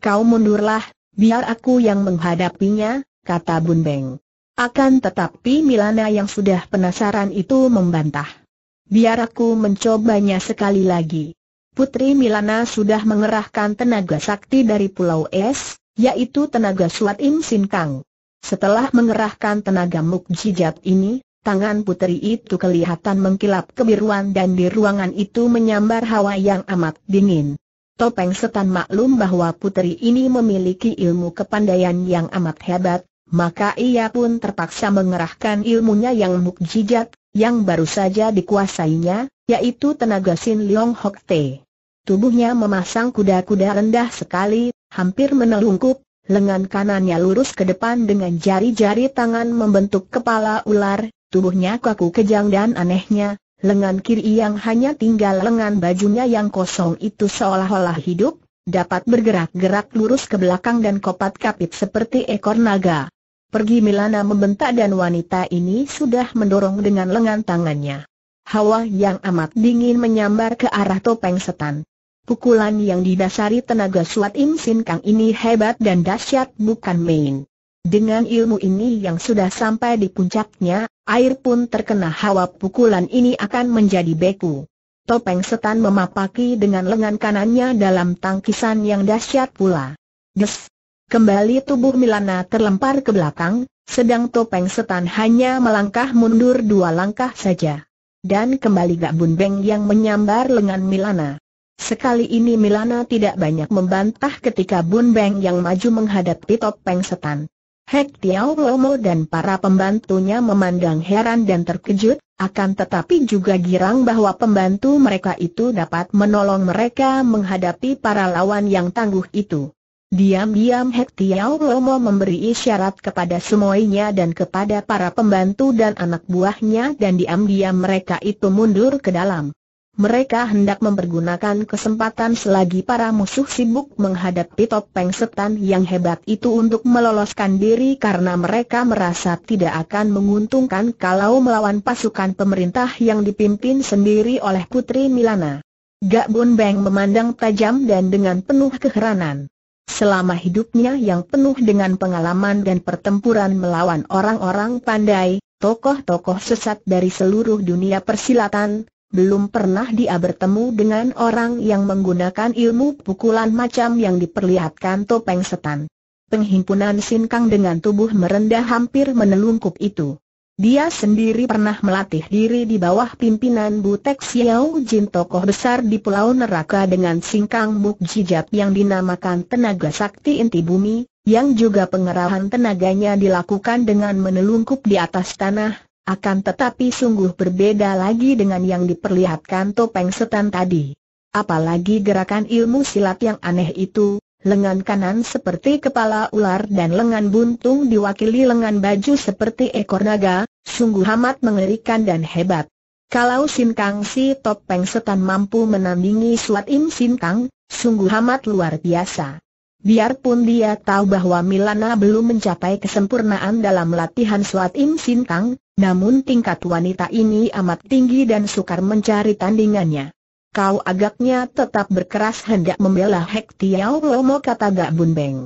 Kau mundurlah, biar aku yang menghadapinya, kata Bun Beng. Akan tetapi Milana yang sudah penasaran itu membantah. Biar aku mencobanya sekali lagi. Putri Milana sudah mengerahkan tenaga sakti dari Pulau Es, yaitu tenaga Suat Im Sin Kang. Setelah mengerahkan tenaga mukjizat ini, tangan putri itu kelihatan mengkilap kebiruan dan di ruangan itu menyambar hawa yang amat dingin. Topeng setan maklum bahwa putri ini memiliki ilmu kepandaian yang amat hebat, maka ia pun terpaksa mengerahkan ilmunya yang mukjizat, yang baru saja dikuasainya, yaitu tenaga Sin Leong Hok Te. Tubuhnya memasang kuda-kuda rendah sekali, hampir menelungkup, lengan kanannya lurus ke depan dengan jari-jari tangan membentuk kepala ular, tubuhnya kaku kejang dan anehnya, lengan kiri yang hanya tinggal lengan bajunya yang kosong itu seolah-olah hidup, dapat bergerak-gerak lurus ke belakang dan kopat kapit seperti ekor naga. Pergi Milana membentak dan wanita ini sudah mendorong dengan lengan tangannya. Hawa yang amat dingin menyambar ke arah topeng setan. Pukulan yang didasari tenaga suat Im Sin Kang ini hebat dan dahsyat bukan main. Dengan ilmu ini yang sudah sampai di puncaknya, air pun terkena hawa pukulan ini akan menjadi beku. Topeng setan memapaki dengan lengan kanannya dalam tangkisan yang dahsyat pula. Des! Kembali tubuh Milana terlempar ke belakang, sedang topeng setan hanya melangkah mundur dua langkah saja. Dan kembali Gak Bun Beng yang menyambar lengan Milana. Sekali ini Milana tidak banyak membantah ketika Bun Beng yang maju menghadapi topeng setan. Hek Tiao Lomo dan para pembantunya memandang heran dan terkejut, akan tetapi juga girang bahwa pembantu mereka itu dapat menolong mereka menghadapi para lawan yang tangguh itu. Diam-diam Hek Tiao Lomo memberi isyarat kepada semuanya dan kepada para pembantu dan anak buahnya dan diam-diam mereka itu mundur ke dalam. Mereka hendak mempergunakan kesempatan selagi para musuh sibuk menghadapi topeng setan yang hebat itu untuk meloloskan diri karena mereka merasa tidak akan menguntungkan kalau melawan pasukan pemerintah yang dipimpin sendiri oleh Putri Milana. Gak Bun Beng memandang tajam dan dengan penuh keheranan. Selama hidupnya yang penuh dengan pengalaman dan pertempuran melawan orang-orang pandai, tokoh-tokoh sesat dari seluruh dunia persilatan, belum pernah dia bertemu dengan orang yang menggunakan ilmu pukulan macam yang diperlihatkan topeng setan. Penghimpunan Sinkang dengan tubuh merendah hampir menelungkup itu. Dia sendiri pernah melatih diri di bawah pimpinan Butek Xiao Jin tokoh besar di Pulau Neraka dengan singkang mukjizat yang dinamakan tenaga sakti inti bumi, yang juga pengerahan tenaganya dilakukan dengan menelungkup di atas tanah, akan tetapi sungguh berbeda lagi dengan yang diperlihatkan topeng setan tadi. Apalagi gerakan ilmu silat yang aneh itu, lengan kanan seperti kepala ular dan lengan buntung diwakili lengan baju seperti ekor naga, sungguh amat mengerikan dan hebat. Kalau Sin Kang si topeng setan mampu menandingi Suat Im Sin Kang, sungguh amat luar biasa. Biarpun dia tahu bahwa Milana belum mencapai kesempurnaan dalam latihan Suat Im Sin Kang, namun tingkat wanita ini amat tinggi dan sukar mencari tandingannya. Kau agaknya tetap berkeras hendak membela Hek Tiao Lomo kata Gak Bun Beng.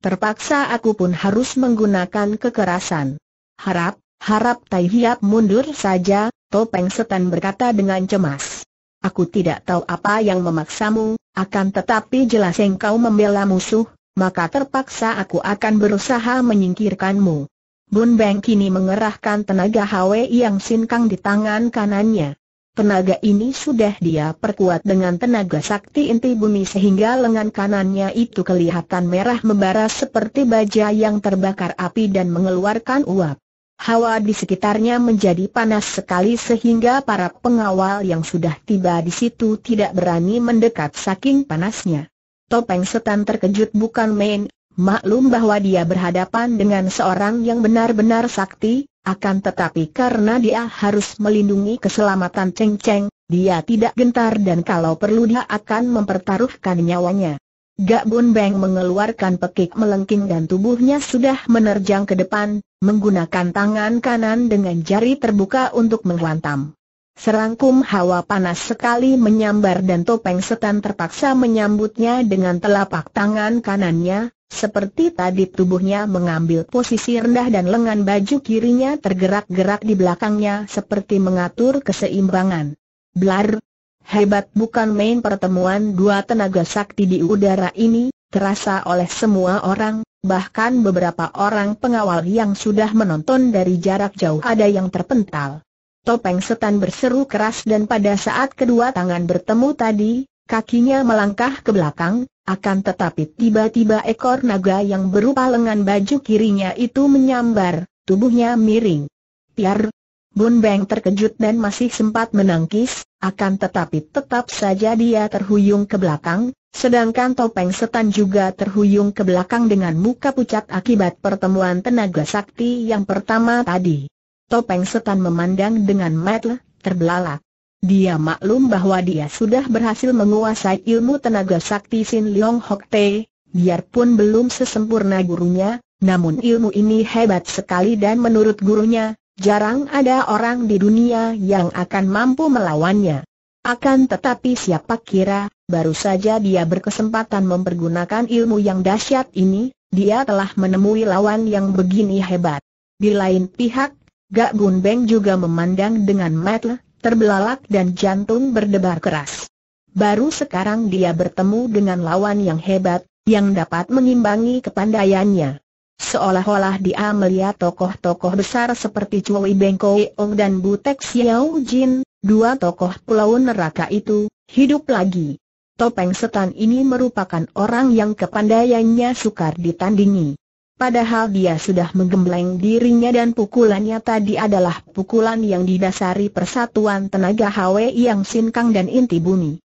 Terpaksa aku pun harus menggunakan kekerasan. Harap, harap Tai Hiap mundur saja, Topeng Setan berkata dengan cemas. Aku tidak tahu apa yang memaksamu, akan tetapi jelas engkau membela musuh, maka terpaksa aku akan berusaha menyingkirkanmu. Bun Beng kini mengerahkan tenaga Hwe yang sinkang di tangan kanannya. Tenaga ini sudah dia perkuat dengan tenaga sakti inti bumi sehingga lengan kanannya itu kelihatan merah membara seperti baja yang terbakar api dan mengeluarkan uap. Hawa di sekitarnya menjadi panas sekali sehingga para pengawal yang sudah tiba di situ tidak berani mendekat saking panasnya. Topeng setan terkejut bukan main, maklum bahwa dia berhadapan dengan seorang yang benar-benar sakti, akan tetapi karena dia harus melindungi keselamatan Cheng Cheng, dia tidak gentar dan kalau perlu dia akan mempertaruhkan nyawanya. Gak Bun Beng mengeluarkan pekik melengking dan tubuhnya sudah menerjang ke depan, menggunakan tangan kanan dengan jari terbuka untuk menghantam. Serangkum hawa panas sekali menyambar dan topeng setan terpaksa menyambutnya dengan telapak tangan kanannya, seperti tadi tubuhnya mengambil posisi rendah dan lengan baju kirinya tergerak-gerak di belakangnya seperti mengatur keseimbangan. Blar, Hebat bukan main pertemuan dua tenaga sakti di udara ini, terasa oleh semua orang, bahkan beberapa orang pengawal yang sudah menonton dari jarak jauh ada yang terpental. Topeng setan berseru keras dan pada saat kedua tangan bertemu tadi, kakinya melangkah ke belakang, akan tetapi tiba-tiba ekor naga yang berupa lengan baju kirinya itu menyambar, tubuhnya miring. Tiar, Bun Beng terkejut dan masih sempat menangkis, akan tetapi tetap saja dia terhuyung ke belakang, sedangkan topeng setan juga terhuyung ke belakang dengan muka pucat akibat pertemuan tenaga sakti yang pertama tadi. Topeng setan memandang dengan mata terbelalak. Dia maklum bahwa dia sudah berhasil menguasai ilmu tenaga sakti Sin Leong Hok Te, biarpun belum sesempurna gurunya, namun ilmu ini hebat sekali dan menurut gurunya, Jarang ada orang di dunia yang akan mampu melawannya. Akan tetapi siapa kira, baru saja dia berkesempatan mempergunakan ilmu yang dahsyat ini, dia telah menemui lawan yang begini hebat. Di lain pihak, Gak Bun Beng juga memandang dengan mata, terbelalak dan jantung berdebar keras. Baru sekarang dia bertemu dengan lawan yang hebat, yang dapat mengimbangi kepandaiannya. Seolah-olah dia melihat tokoh-tokoh besar seperti Cui Beng Ong dan Butek Xiao Jin, dua tokoh pulau neraka itu, hidup lagi. Topeng setan ini merupakan orang yang kepandaiannya sukar ditandingi. Padahal dia sudah menggembleng dirinya dan pukulannya tadi adalah pukulan yang didasari persatuan tenaga Hwe yang sinkang dan inti bumi.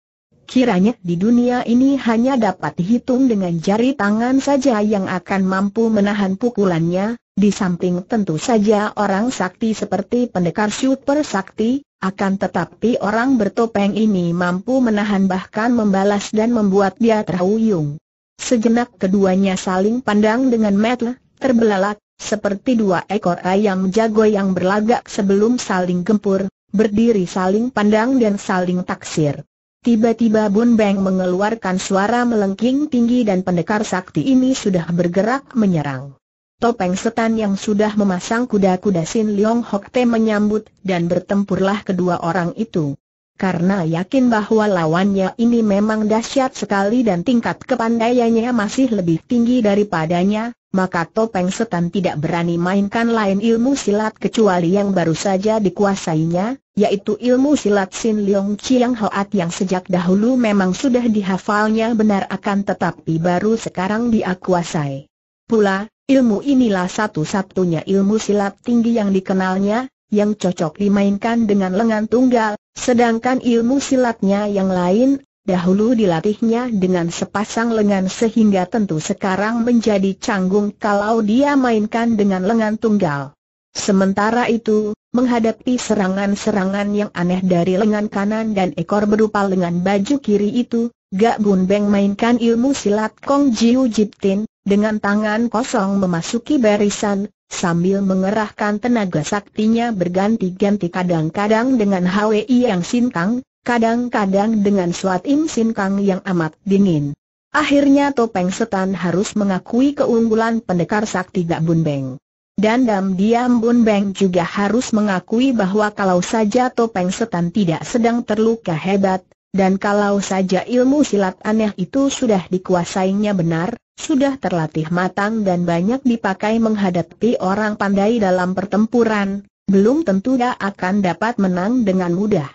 Kiranya di dunia ini hanya dapat dihitung dengan jari tangan saja yang akan mampu menahan pukulannya, di samping tentu saja orang sakti seperti pendekar super sakti, akan tetapi orang bertopeng ini mampu menahan bahkan membalas dan membuat dia terhuyung. Sejenak keduanya saling pandang dengan mata, terbelalak, seperti dua ekor ayam jago yang berlagak sebelum saling gempur, berdiri saling pandang dan saling taksir. Tiba-tiba Bun Beng mengeluarkan suara melengking tinggi dan pendekar sakti ini sudah bergerak menyerang. Topeng setan yang sudah memasang kuda-kuda Sin Leong Hok Te menyambut dan bertempurlah kedua orang itu. Karena yakin bahwa lawannya ini memang dahsyat sekali dan tingkat kepandaiannya masih lebih tinggi daripadanya, maka topeng setan tidak berani mainkan lain ilmu silat kecuali yang baru saja dikuasainya, yaitu ilmu silat Sin Leong Chiang Hoat yang sejak dahulu memang sudah dihafalnya benar akan tetapi baru sekarang dia kuasai. Pula, ilmu inilah satu-satunya ilmu silat tinggi yang dikenalnya, yang cocok dimainkan dengan lengan tunggal, sedangkan ilmu silatnya yang lain, dahulu dilatihnya dengan sepasang lengan sehingga tentu sekarang menjadi canggung kalau dia mainkan dengan lengan tunggal. Sementara itu, menghadapi serangan-serangan yang aneh dari lengan kanan dan ekor berupa lengan baju kiri itu, Gak Bun Beng mainkan ilmu silat Kong Jiu Jiptin, dengan tangan kosong memasuki barisan, sambil mengerahkan tenaga saktinya berganti-ganti kadang-kadang dengan HWI yang sinkang, kadang-kadang dengan suat im sinkang yang amat dingin. Akhirnya Topeng Setan harus mengakui keunggulan pendekar sakti Gak Bun Beng. Dan Dam Diam Bun Beng juga harus mengakui bahwa kalau saja Topeng Setan tidak sedang terluka hebat, dan kalau saja ilmu silat aneh itu sudah dikuasainya benar, sudah terlatih matang dan banyak dipakai menghadapi orang pandai dalam pertempuran, belum tentu dia akan dapat menang dengan mudah.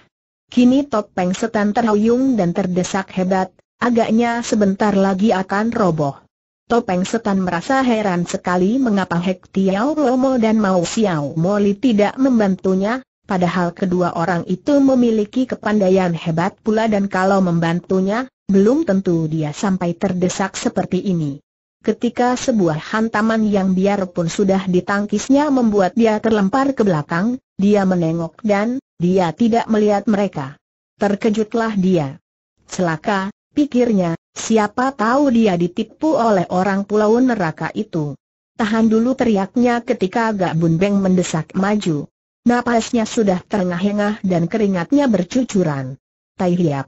Kini topeng setan terhuyung dan terdesak hebat, agaknya sebentar lagi akan roboh. Topeng setan merasa heran sekali mengapa Hek Tiao Lomo dan Mau Xiao Moli tidak membantunya, Padahal kedua orang itu memiliki kepandaian hebat pula dan kalau membantunya, belum tentu dia sampai terdesak seperti ini. Ketika sebuah hantaman yang biarpun sudah ditangkisnya membuat dia terlempar ke belakang, dia menengok dan, dia tidak melihat mereka. Terkejutlah dia. Celaka, pikirnya, siapa tahu dia ditipu oleh orang pulau neraka itu. Tahan dulu teriaknya ketika Gak Bun Beng mendesak maju. Napasnya sudah terengah-engah dan keringatnya bercucuran. Tai Hiap.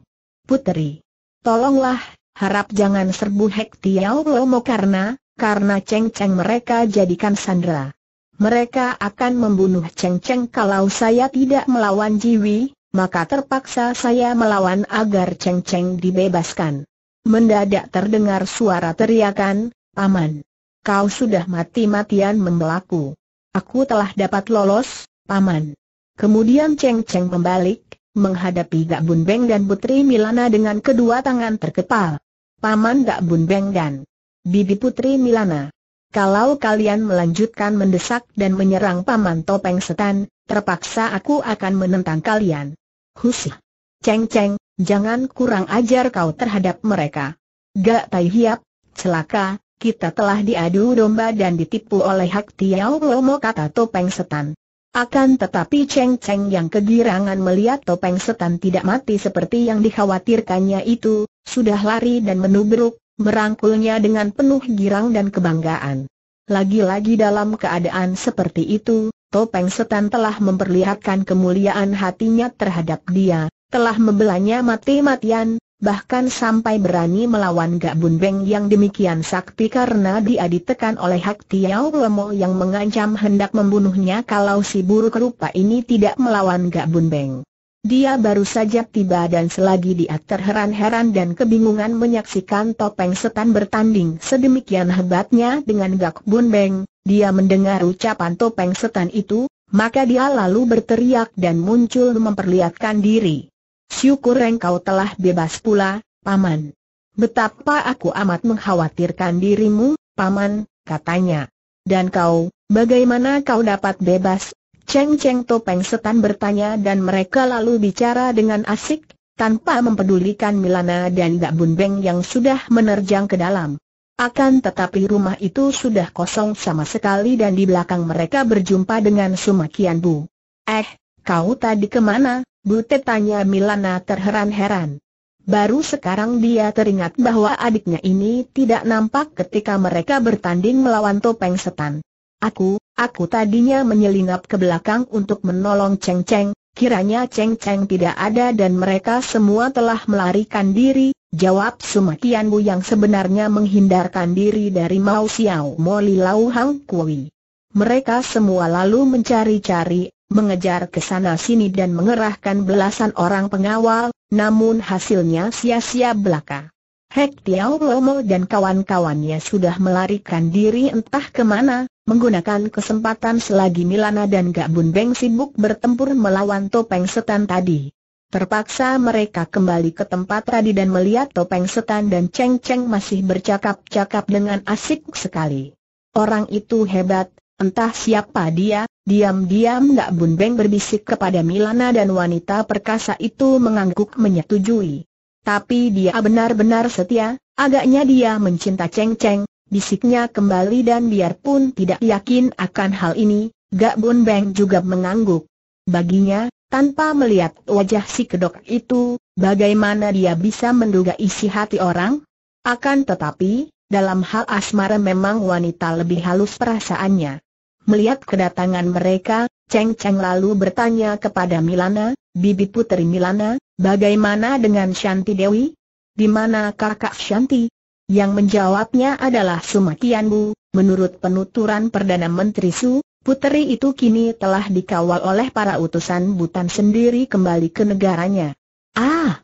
Puteri. Tolonglah, harap jangan serbu Hek Tiao Lomo karena, karena ceng-ceng mereka jadikan sandera. Mereka akan membunuh ceng-ceng kalau saya tidak melawan Jiwi, maka terpaksa saya melawan agar ceng-ceng dibebaskan. Mendadak terdengar suara teriakan, Paman. Kau sudah mati-matian membelaku. Aku telah dapat lolos, Paman. Kemudian Cheng Cheng membalik, menghadapi Gak Bun Beng dan Putri Milana dengan kedua tangan terkepal. Paman Gak Bun Beng dan Bibi Putri Milana. Kalau kalian melanjutkan mendesak dan menyerang Paman Topeng Setan, terpaksa aku akan menentang kalian. Husih. Cheng Cheng, jangan kurang ajar kau terhadap mereka. Gak Tai Hiap, celaka, kita telah diadu domba dan ditipu oleh Hak Tiao Lomo kata Topeng Setan. Akan tetapi Cheng Cheng yang kegirangan melihat topeng setan tidak mati seperti yang dikhawatirkannya itu, sudah lari dan menubruk, merangkulnya dengan penuh girang dan kebanggaan. Lagi-lagi dalam keadaan seperti itu, topeng setan telah memperlihatkan kemuliaan hatinya terhadap dia, telah membelanya mati-matian, bahkan sampai berani melawan Gak Bun Beng yang demikian sakti karena dia ditekan oleh Hak Tiao Lemo yang mengancam hendak membunuhnya kalau si buruk rupa ini tidak melawan Gak Bun Beng. Dia baru saja tiba dan selagi dia terheran-heran dan kebingungan menyaksikan topeng setan bertanding sedemikian hebatnya dengan Gak Bun Beng, dia mendengar ucapan topeng setan itu, maka dia lalu berteriak dan muncul memperlihatkan diri. Syukur engkau telah bebas pula, Paman. Betapa aku amat mengkhawatirkan dirimu, Paman, katanya. Dan kau, bagaimana kau dapat bebas? Cheng Cheng Topeng Setan bertanya dan mereka lalu bicara dengan asik, tanpa mempedulikan Milana dan Gak Bun Beng yang sudah menerjang ke dalam. Akan tetapi rumah itu sudah kosong sama sekali dan di belakang mereka berjumpa dengan Sumakian Bu. Eh, kau tadi ke mana? Butet tanya Milana terheran-heran. Baru sekarang dia teringat bahwa adiknya ini tidak nampak ketika mereka bertanding melawan topeng setan. Aku, aku tadinya menyelinap ke belakang untuk menolong Cheng Cheng, kiranya Cheng Cheng tidak ada dan mereka semua telah melarikan diri, jawab Sumakian Bu yang sebenarnya menghindarkan diri dari Mau Xiao Moli Lau Hang Kui. Mereka semua lalu mencari-cari, mengejar ke sana sini dan mengerahkan belasan orang pengawal, namun hasilnya sia-sia belaka. Hek Tiao Lomo dan kawan-kawannya sudah melarikan diri entah ke mana, menggunakan kesempatan selagi Milana dan Gak Bun Beng sibuk bertempur melawan topeng setan tadi. Terpaksa mereka kembali ke tempat tadi dan melihat topeng setan dan Cheng Cheng masih bercakap-cakap dengan asik sekali. Orang itu hebat, entah siapa dia, diam-diam Gak Bun Beng berbisik kepada Milana dan wanita perkasa itu mengangguk menyetujui. Tapi dia benar-benar setia, agaknya dia mencinta Cheng Cheng, bisiknya kembali dan biarpun tidak yakin akan hal ini, Gak Bun Beng juga mengangguk. Baginya, tanpa melihat wajah si kedok itu, bagaimana dia bisa menduga isi hati orang? Akan tetapi, dalam hal asmara memang wanita lebih halus perasaannya. Melihat kedatangan mereka, Cheng Cheng lalu bertanya kepada Milana, Bibi Putri Milana, bagaimana dengan Shanti Dewi? Di mana kakak Shanti? Yang menjawabnya adalah Sumakian Bu, menurut penuturan Perdana Menteri Su, putri itu kini telah dikawal oleh para utusan Butan sendiri kembali ke negaranya. Ah!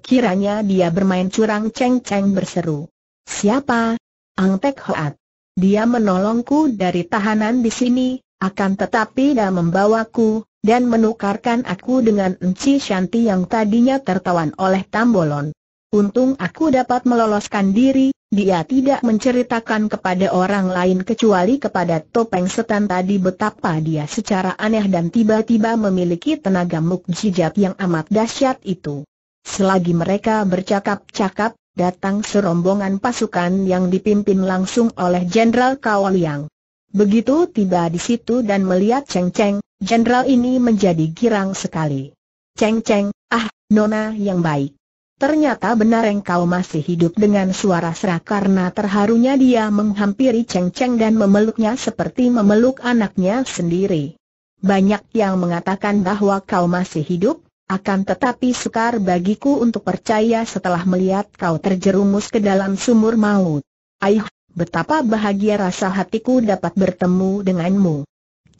Kiranya dia bermain curang Cheng Cheng berseru. Siapa? Ang Tek Hoat. Dia menolongku dari tahanan di sini, akan tetapi dia membawaku, dan menukarkan aku dengan Enci Shanti yang tadinya tertawan oleh Tambolon. Untung aku dapat meloloskan diri, dia tidak menceritakan kepada orang lain kecuali kepada topeng setan tadi betapa dia secara aneh dan tiba-tiba memiliki tenaga mukjizat yang amat dahsyat itu. Selagi mereka bercakap-cakap, datang serombongan pasukan yang dipimpin langsung oleh Jenderal Kao Liang. Begitu tiba di situ dan melihat Cheng Cheng, Jenderal ini menjadi girang sekali. Cheng Cheng, ah, Nona yang baik. Ternyata benar engkau masih hidup dengan suara serak karena terharunya dia menghampiri Cheng Cheng dan memeluknya seperti memeluk anaknya sendiri. Banyak yang mengatakan bahwa kau masih hidup, akan tetapi sukar bagiku untuk percaya setelah melihat kau terjerumus ke dalam sumur maut. Aih, betapa bahagia rasa hatiku dapat bertemu denganmu.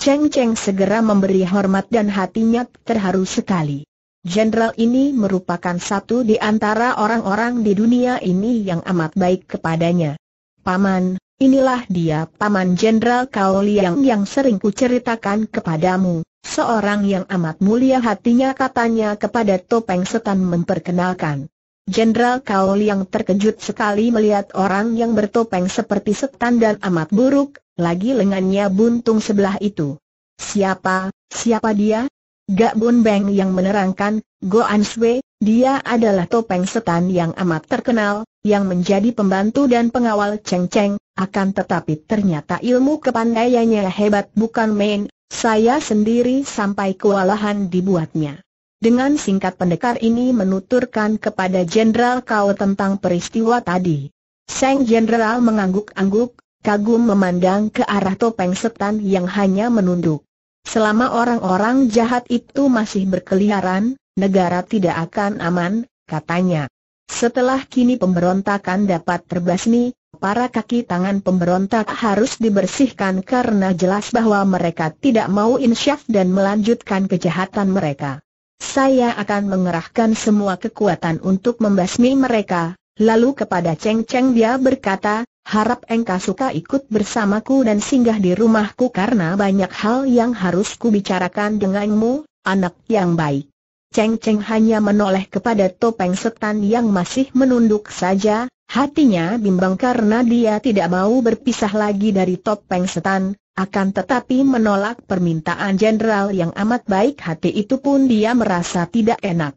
Cheng Cheng segera memberi hormat dan hatinya terharu sekali. Jenderal ini merupakan satu di antara orang-orang di dunia ini yang amat baik kepadanya. Paman, inilah dia Paman Jenderal Kao Liang yang sering kuceritakan kepadamu. Seorang yang amat mulia hatinya katanya kepada topeng setan memperkenalkan. Jenderal Kao yang terkejut sekali melihat orang yang bertopeng seperti setan dan amat buruk, lagi lengannya buntung sebelah itu. Siapa, siapa dia? Gak Bun Beng yang menerangkan, Go An Sui, dia adalah topeng setan yang amat terkenal, yang menjadi pembantu dan pengawal Cheng Cheng, akan tetapi ternyata ilmu kepandaiannya hebat bukan main, saya sendiri sampai kewalahan dibuatnya. Dengan singkat pendekar ini menuturkan kepada Jenderal Kau tentang peristiwa tadi. Sang Jenderal mengangguk-angguk, kagum memandang ke arah topeng setan yang hanya menunduk. Selama orang-orang jahat itu masih berkeliaran, negara tidak akan aman, katanya. Setelah kini pemberontakan dapat terbasmi, para kaki tangan pemberontak harus dibersihkan karena jelas bahwa mereka tidak mau insyaf dan melanjutkan kejahatan mereka. Saya akan mengerahkan semua kekuatan untuk membasmi mereka, lalu kepada Cheng Cheng dia berkata, harap engkau suka ikut bersamaku dan singgah di rumahku karena banyak hal yang harus kubicarakan denganmu, anak yang baik. Cheng Cheng hanya menoleh kepada topeng setan yang masih menunduk saja, Hatinya bimbang karena dia tidak mau berpisah lagi dari topeng setan, akan tetapi menolak permintaan jenderal yang amat baik hati itu pun dia merasa tidak enak.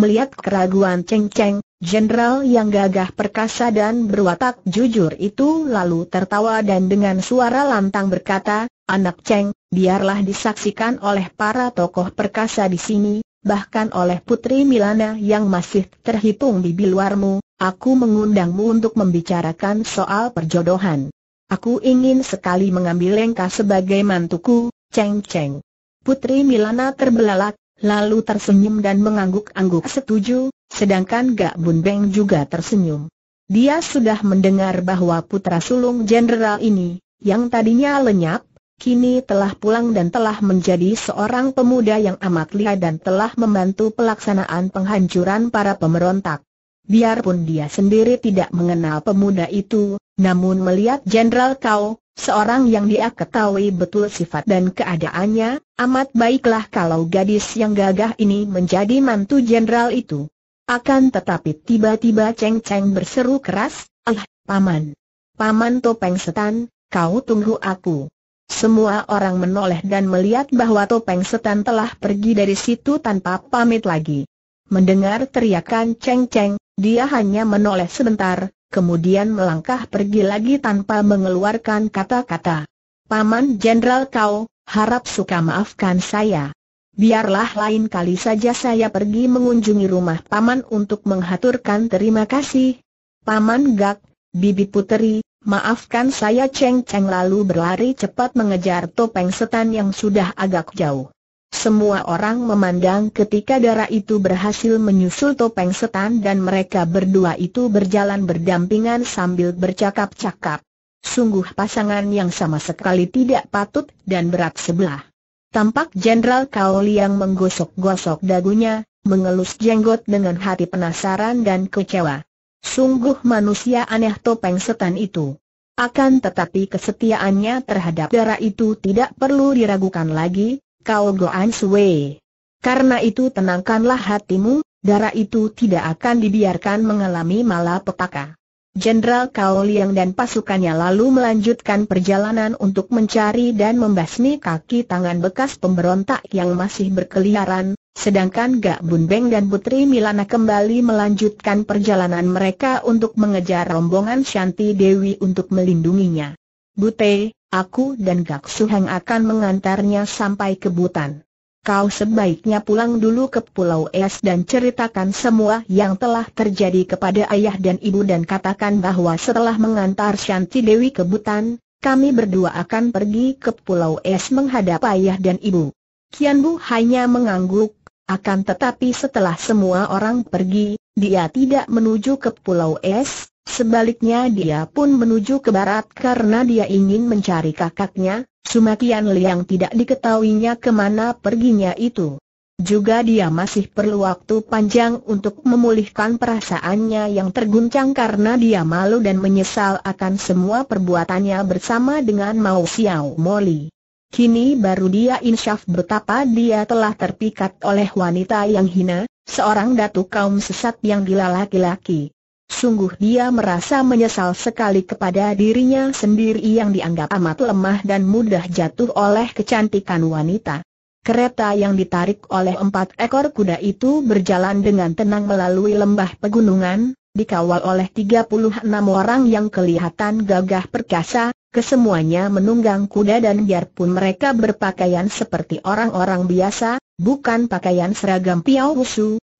Melihat keraguan Cheng Cheng, jenderal yang gagah perkasa dan berwatak jujur itu lalu tertawa dan dengan suara lantang berkata, Anak Cheng, biarlah disaksikan oleh para tokoh perkasa di sini, bahkan oleh Putri Milana yang masih terhitung di biluarmu, aku mengundangmu untuk membicarakan soal perjodohan. Aku ingin sekali mengambil engkau sebagai mantuku, Ceng Ceng. Putri Milana terbelalak, lalu tersenyum dan mengangguk-angguk setuju, sedangkan Gak Bun Beng juga tersenyum. Dia sudah mendengar bahwa putra sulung jenderal ini, yang tadinya lenyap, kini telah pulang dan telah menjadi seorang pemuda yang amat lihat dan telah membantu pelaksanaan penghancuran para pemberontak. Biarpun dia sendiri tidak mengenal pemuda itu, namun melihat Jenderal Kau, seorang yang dia ketahui betul sifat dan keadaannya, amat baiklah kalau gadis yang gagah ini menjadi mantu jenderal itu. Akan tetapi tiba-tiba Cheng Cheng berseru keras, Ah, Paman! Paman Topeng Setan, kau tunggu aku. Semua orang menoleh dan melihat bahwa topeng setan telah pergi dari situ tanpa pamit lagi. Mendengar teriakan ceng-ceng, dia hanya menoleh sebentar, kemudian melangkah pergi lagi tanpa mengeluarkan kata-kata. Paman Jenderal kau, harap suka maafkan saya. Biarlah lain kali saja saya pergi mengunjungi rumah Paman untuk menghaturkan terima kasih. Paman Gak, Bibi Puteri, Maafkan saya Cheng Cheng lalu berlari cepat mengejar topeng setan yang sudah agak jauh. Semua orang memandang ketika darah itu berhasil menyusul topeng setan dan mereka berdua itu berjalan berdampingan sambil bercakap-cakap. Sungguh pasangan yang sama sekali tidak patut dan berat sebelah. Tampak Jenderal Kao Liang menggosok-gosok dagunya, mengelus jenggot dengan hati penasaran dan kecewa. Sungguh manusia aneh topeng setan itu. Akan tetapi kesetiaannya terhadap darah itu tidak perlu diragukan lagi, kau Goan Sue. Karena itu tenangkanlah hatimu, darah itu tidak akan dibiarkan mengalami malapetaka. Jenderal Kao Liang dan pasukannya lalu melanjutkan perjalanan untuk mencari dan membasmi kaki tangan bekas pemberontak yang masih berkeliaran, Sedangkan Gak Bun Beng dan Putri Milana kembali melanjutkan perjalanan mereka untuk mengejar rombongan Shanti Dewi untuk melindunginya. Bute, aku dan Gak Suheng akan mengantarnya sampai ke Butan. Kau sebaiknya pulang dulu ke Pulau Es dan ceritakan semua yang telah terjadi kepada ayah dan ibu dan katakan bahwa setelah mengantar Shanti Dewi ke Butan, kami berdua akan pergi ke Pulau Es menghadap ayah dan ibu. Kian Bu hanya mengangguk, akan tetapi setelah semua orang pergi, dia tidak menuju ke Pulau Es, sebaliknya dia pun menuju ke barat karena dia ingin mencari kakaknya, Sumakian Liang tidak diketahuinya ke mana perginya itu. Juga dia masih perlu waktu panjang untuk memulihkan perasaannya yang terguncang karena dia malu dan menyesal akan semua perbuatannya bersama dengan Mao Xiao Moli. Kini baru dia insyaf betapa dia telah terpikat oleh wanita yang hina, seorang datu kaum sesat yang gila laki-laki. Sungguh dia merasa menyesal sekali kepada dirinya sendiri yang dianggap amat lemah dan mudah jatuh oleh kecantikan wanita. Kereta yang ditarik oleh empat ekor kuda itu berjalan dengan tenang melalui lembah pegunungan, dikawal oleh 36 orang yang kelihatan gagah perkasa, Kesemuanya menunggang kuda dan biarpun mereka berpakaian seperti orang-orang biasa, bukan pakaian seragam piau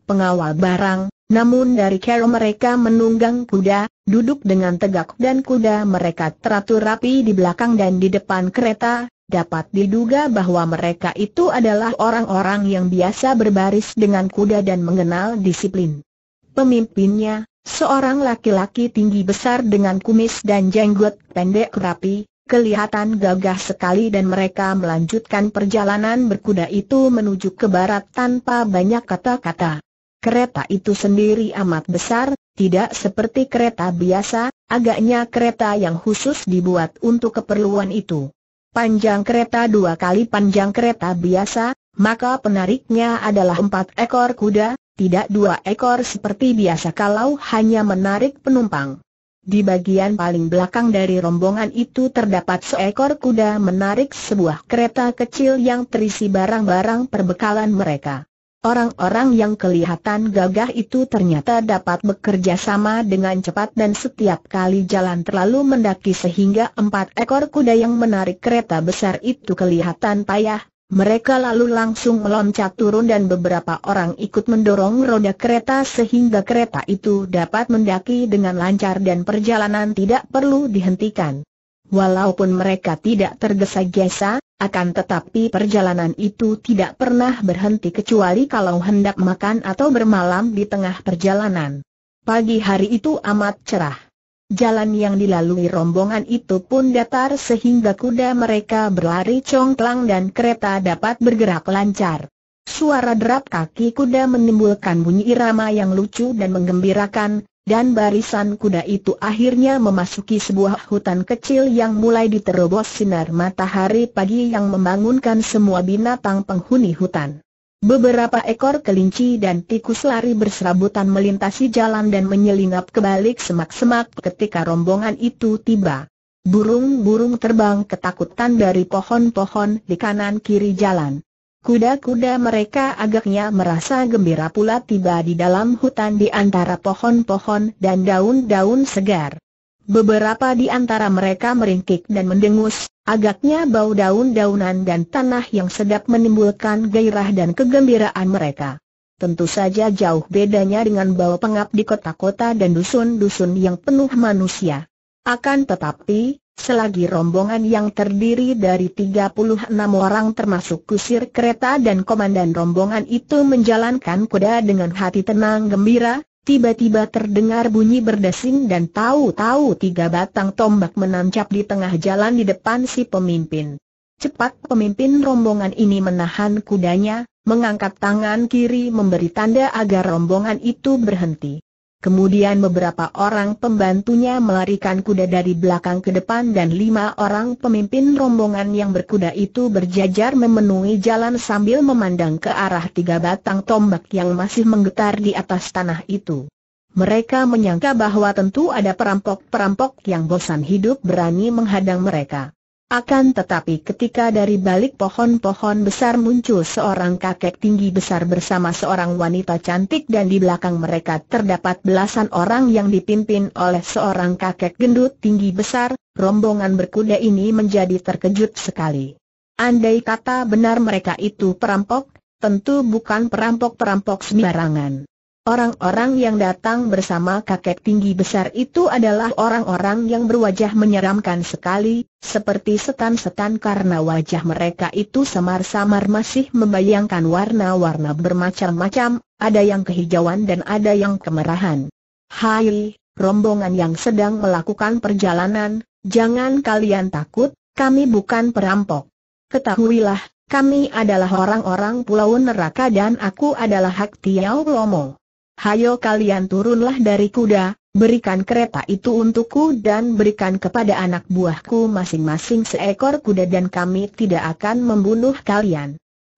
pengawal barang, namun dari cara mereka menunggang kuda, duduk dengan tegak dan kuda mereka teratur rapi di belakang dan di depan kereta, dapat diduga bahwa mereka itu adalah orang-orang yang biasa berbaris dengan kuda dan mengenal disiplin. Pemimpinnya, Seorang laki-laki tinggi besar dengan kumis dan jenggot pendek rapi, kelihatan gagah sekali dan mereka melanjutkan perjalanan berkuda itu menuju ke barat tanpa banyak kata-kata. Kereta itu sendiri amat besar, tidak seperti kereta biasa, agaknya kereta yang khusus dibuat untuk keperluan itu. Panjang kereta dua kali panjang kereta biasa, maka penariknya adalah empat ekor kuda, tidak dua ekor seperti biasa kalau hanya menarik penumpang. Di bagian paling belakang dari rombongan itu terdapat seekor kuda menarik sebuah kereta kecil yang terisi barang-barang perbekalan mereka. Orang-orang yang kelihatan gagah itu ternyata dapat bekerja sama dengan cepat dan setiap kali jalan terlalu mendaki sehingga empat ekor kuda yang menarik kereta besar itu kelihatan payah, mereka lalu langsung meloncat turun dan beberapa orang ikut mendorong roda kereta sehingga kereta itu dapat mendaki dengan lancar dan perjalanan tidak perlu dihentikan. Walaupun mereka tidak tergesa-gesa, akan tetapi perjalanan itu tidak pernah berhenti kecuali kalau hendak makan atau bermalam di tengah perjalanan. Pagi hari itu amat cerah. Jalan yang dilalui rombongan itu pun datar sehingga kuda mereka berlari congklang dan kereta dapat bergerak lancar. Suara derap kaki kuda menimbulkan bunyi irama yang lucu dan menggembirakan, dan barisan kuda itu akhirnya memasuki sebuah hutan kecil yang mulai diterobos sinar matahari pagi yang membangunkan semua binatang penghuni hutan. Beberapa ekor kelinci dan tikus lari berserabutan melintasi jalan dan menyelinap ke balik semak-semak ketika rombongan itu tiba. burung-burung terbang ketakutan dari pohon-pohon di kanan kiri jalan. Kuda-kuda mereka agaknya merasa gembira pula tiba di dalam hutan di antara pohon-pohon dan daun-daun segar. Beberapa di antara mereka meringkik dan mendengus, agaknya bau daun-daunan dan tanah yang sedap menimbulkan gairah dan kegembiraan mereka. Tentu saja jauh bedanya dengan bau pengap di kota-kota dan dusun-dusun yang penuh manusia. Akan tetapi, selagi rombongan yang terdiri dari 36 orang termasuk kusir kereta dan komandan rombongan itu menjalankan kuda dengan hati tenang gembira, Tiba-tiba terdengar bunyi berdesing dan tahu-tahu tiga batang tombak menancap di tengah jalan di depan si pemimpin. Cepat pemimpin rombongan ini menahan kudanya, mengangkat tangan kiri memberi tanda agar rombongan itu berhenti. Kemudian beberapa orang pembantunya melarikan kuda dari belakang ke depan dan lima orang pemimpin rombongan yang berkuda itu berjajar memenuhi jalan sambil memandang ke arah tiga batang tombak yang masih menggetar di atas tanah itu. Mereka menyangka bahwa tentu ada perampok-perampok yang bosan hidup berani menghadang mereka. Akan tetapi ketika dari balik pohon-pohon besar muncul seorang kakek tinggi besar bersama seorang wanita cantik dan di belakang mereka terdapat belasan orang yang dipimpin oleh seorang kakek gendut tinggi besar, rombongan berkuda ini menjadi terkejut sekali. Andai kata benar mereka itu perampok, tentu bukan perampok-perampok sembarangan. Orang-orang yang datang bersama kakek tinggi besar itu adalah orang-orang yang berwajah menyeramkan sekali, seperti setan-setan karena wajah mereka itu samar-samar masih membayangkan warna-warna bermacam-macam, ada yang kehijauan dan ada yang kemerahan. Hai, rombongan yang sedang melakukan perjalanan, jangan kalian takut, kami bukan perampok. Ketahuilah, kami adalah orang-orang Pulau Neraka dan aku adalah Hak Tiao Lomo. Hayo kalian turunlah dari kuda, berikan kereta itu untukku dan berikan kepada anak buahku masing-masing seekor kuda dan kami tidak akan membunuh kalian.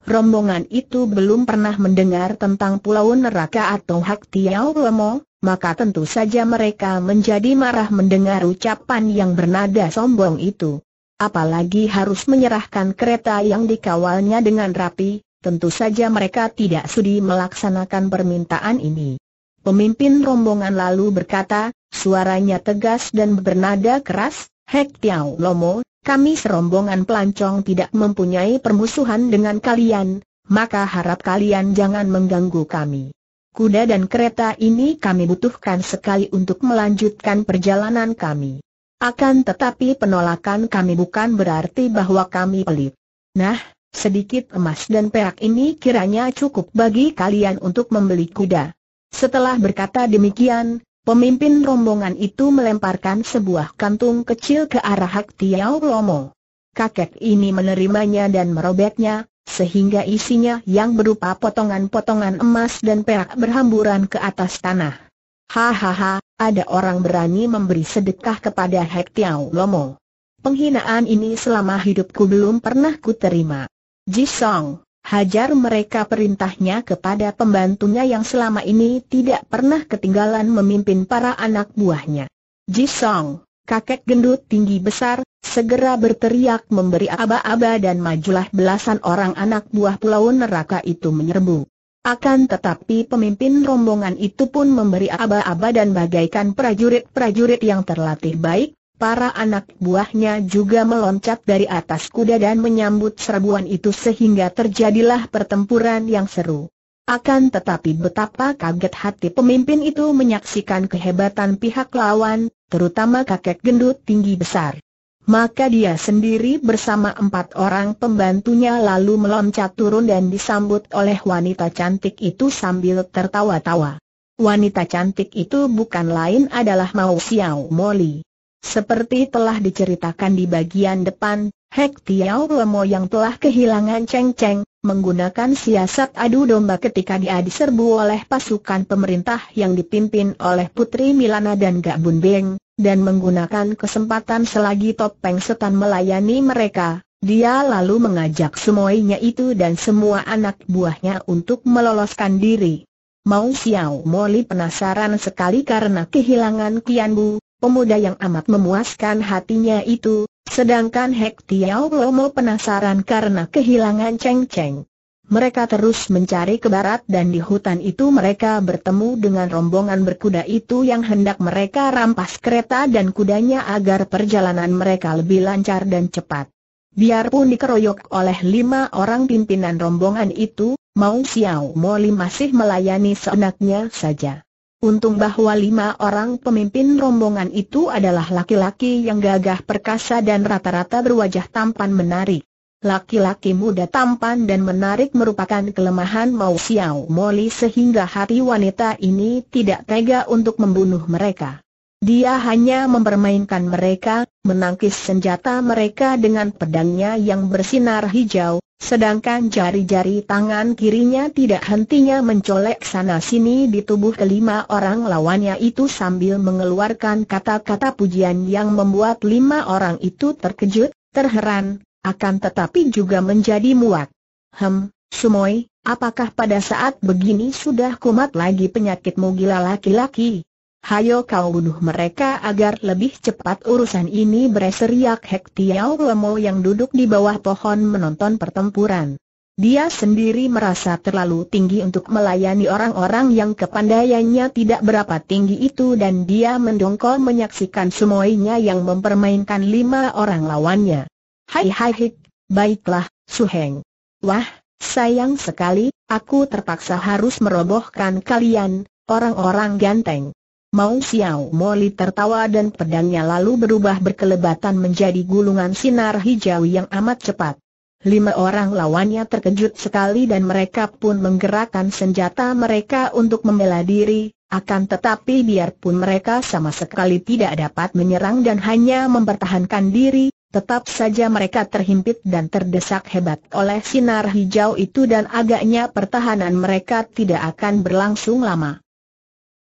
Rombongan itu belum pernah mendengar tentang Pulau Neraka atau Hak Tiao Lemo, maka tentu saja mereka menjadi marah mendengar ucapan yang bernada sombong itu. Apalagi harus menyerahkan kereta yang dikawalnya dengan rapi, tentu saja mereka tidak sudi melaksanakan permintaan ini. Pemimpin rombongan lalu berkata, suaranya tegas dan bernada keras, Hek Tiao Lomo, kami serombongan pelancong tidak mempunyai permusuhan dengan kalian, maka harap kalian jangan mengganggu kami. Kuda dan kereta ini kami butuhkan sekali untuk melanjutkan perjalanan kami. Akan tetapi penolakan kami bukan berarti bahwa kami pelit. Nah, sedikit emas dan perak ini kiranya cukup bagi kalian untuk membeli kuda. Setelah berkata demikian, pemimpin rombongan itu melemparkan sebuah kantung kecil ke arah Hak Tiao Lomo. Kakek ini menerimanya dan merobeknya, sehingga isinya yang berupa potongan-potongan emas dan perak berhamburan ke atas tanah. Hahaha, ada orang berani memberi sedekah kepada Hek Tiao Lomo. Penghinaan ini selama hidupku belum pernah kuterima. Jisong, hajar mereka perintahnya kepada pembantunya yang selama ini tidak pernah ketinggalan memimpin para anak buahnya. Jisong, kakek gendut tinggi besar, segera berteriak memberi aba-aba dan majulah belasan orang anak buah pulau neraka itu menyerbu. Akan tetapi pemimpin rombongan itu pun memberi aba-aba dan bagaikan prajurit-prajurit yang terlatih baik, Para anak buahnya juga meloncat dari atas kuda dan menyambut serbuan itu sehingga terjadilah pertempuran yang seru. Akan tetapi betapa kaget hati pemimpin itu menyaksikan kehebatan pihak lawan, terutama kakek gendut tinggi besar. Maka dia sendiri bersama empat orang pembantunya lalu meloncat turun dan disambut oleh wanita cantik itu sambil tertawa-tawa. Wanita cantik itu bukan lain adalah Mao Xiao Moli. Seperti telah diceritakan di bagian depan, Hek Tiao Lemo yang telah kehilangan Cheng Cheng, menggunakan siasat adu domba ketika dia diserbu oleh pasukan pemerintah yang dipimpin oleh Putri Milana dan Gak Bun Beng, dan menggunakan kesempatan selagi topeng setan melayani mereka, dia lalu mengajak semuanya itu dan semua anak buahnya untuk meloloskan diri. Mau Xiao Moli penasaran sekali karena kehilangan Kian Bu, pemuda yang amat memuaskan hatinya itu, sedangkan Hek Tiao Lomo penasaran karena kehilangan Cheng Cheng. Mereka terus mencari ke barat dan di hutan itu mereka bertemu dengan rombongan berkuda itu yang hendak mereka rampas kereta dan kudanya agar perjalanan mereka lebih lancar dan cepat. Biarpun dikeroyok oleh lima orang pimpinan rombongan itu, Mau Xiao Moli masih melayani seenaknya saja. Untung bahwa lima orang pemimpin rombongan itu adalah laki-laki yang gagah perkasa dan rata-rata berwajah tampan menarik. Laki-laki muda tampan dan menarik merupakan kelemahan Mau Xiao Moli sehingga hati wanita ini tidak tega untuk membunuh mereka. Dia hanya mempermainkan mereka, menangkis senjata mereka dengan pedangnya yang bersinar hijau, sedangkan jari-jari tangan kirinya tidak hentinya mencolek sana-sini di tubuh kelima orang lawannya itu sambil mengeluarkan kata-kata pujian yang membuat lima orang itu terkejut, terheran, akan tetapi juga menjadi muak. Hem, Sumoy, apakah pada saat begini sudah kumat lagi penyakitmu gila laki-laki? Hayo kau bunuh mereka agar lebih cepat urusan ini bereseriak Hek Tiao Lemo yang duduk di bawah pohon menonton pertempuran. Dia sendiri merasa terlalu tinggi untuk melayani orang-orang yang kepandaiannya tidak berapa tinggi itu dan dia mendongkol menyaksikan semuanya yang mempermainkan lima orang lawannya. Hai hai hik, baiklah, Suheng. Wah, sayang sekali, aku terpaksa harus merobohkan kalian, orang-orang ganteng. Mau Xiao Moli tertawa dan pedangnya lalu berubah berkelebatan menjadi gulungan sinar hijau yang amat cepat. Lima orang lawannya terkejut sekali dan mereka pun menggerakkan senjata mereka untuk membela diri, akan tetapi biarpun mereka sama sekali tidak dapat menyerang dan hanya mempertahankan diri, Tetap saja mereka terhimpit dan terdesak hebat oleh sinar hijau itu dan agaknya pertahanan mereka tidak akan berlangsung lama.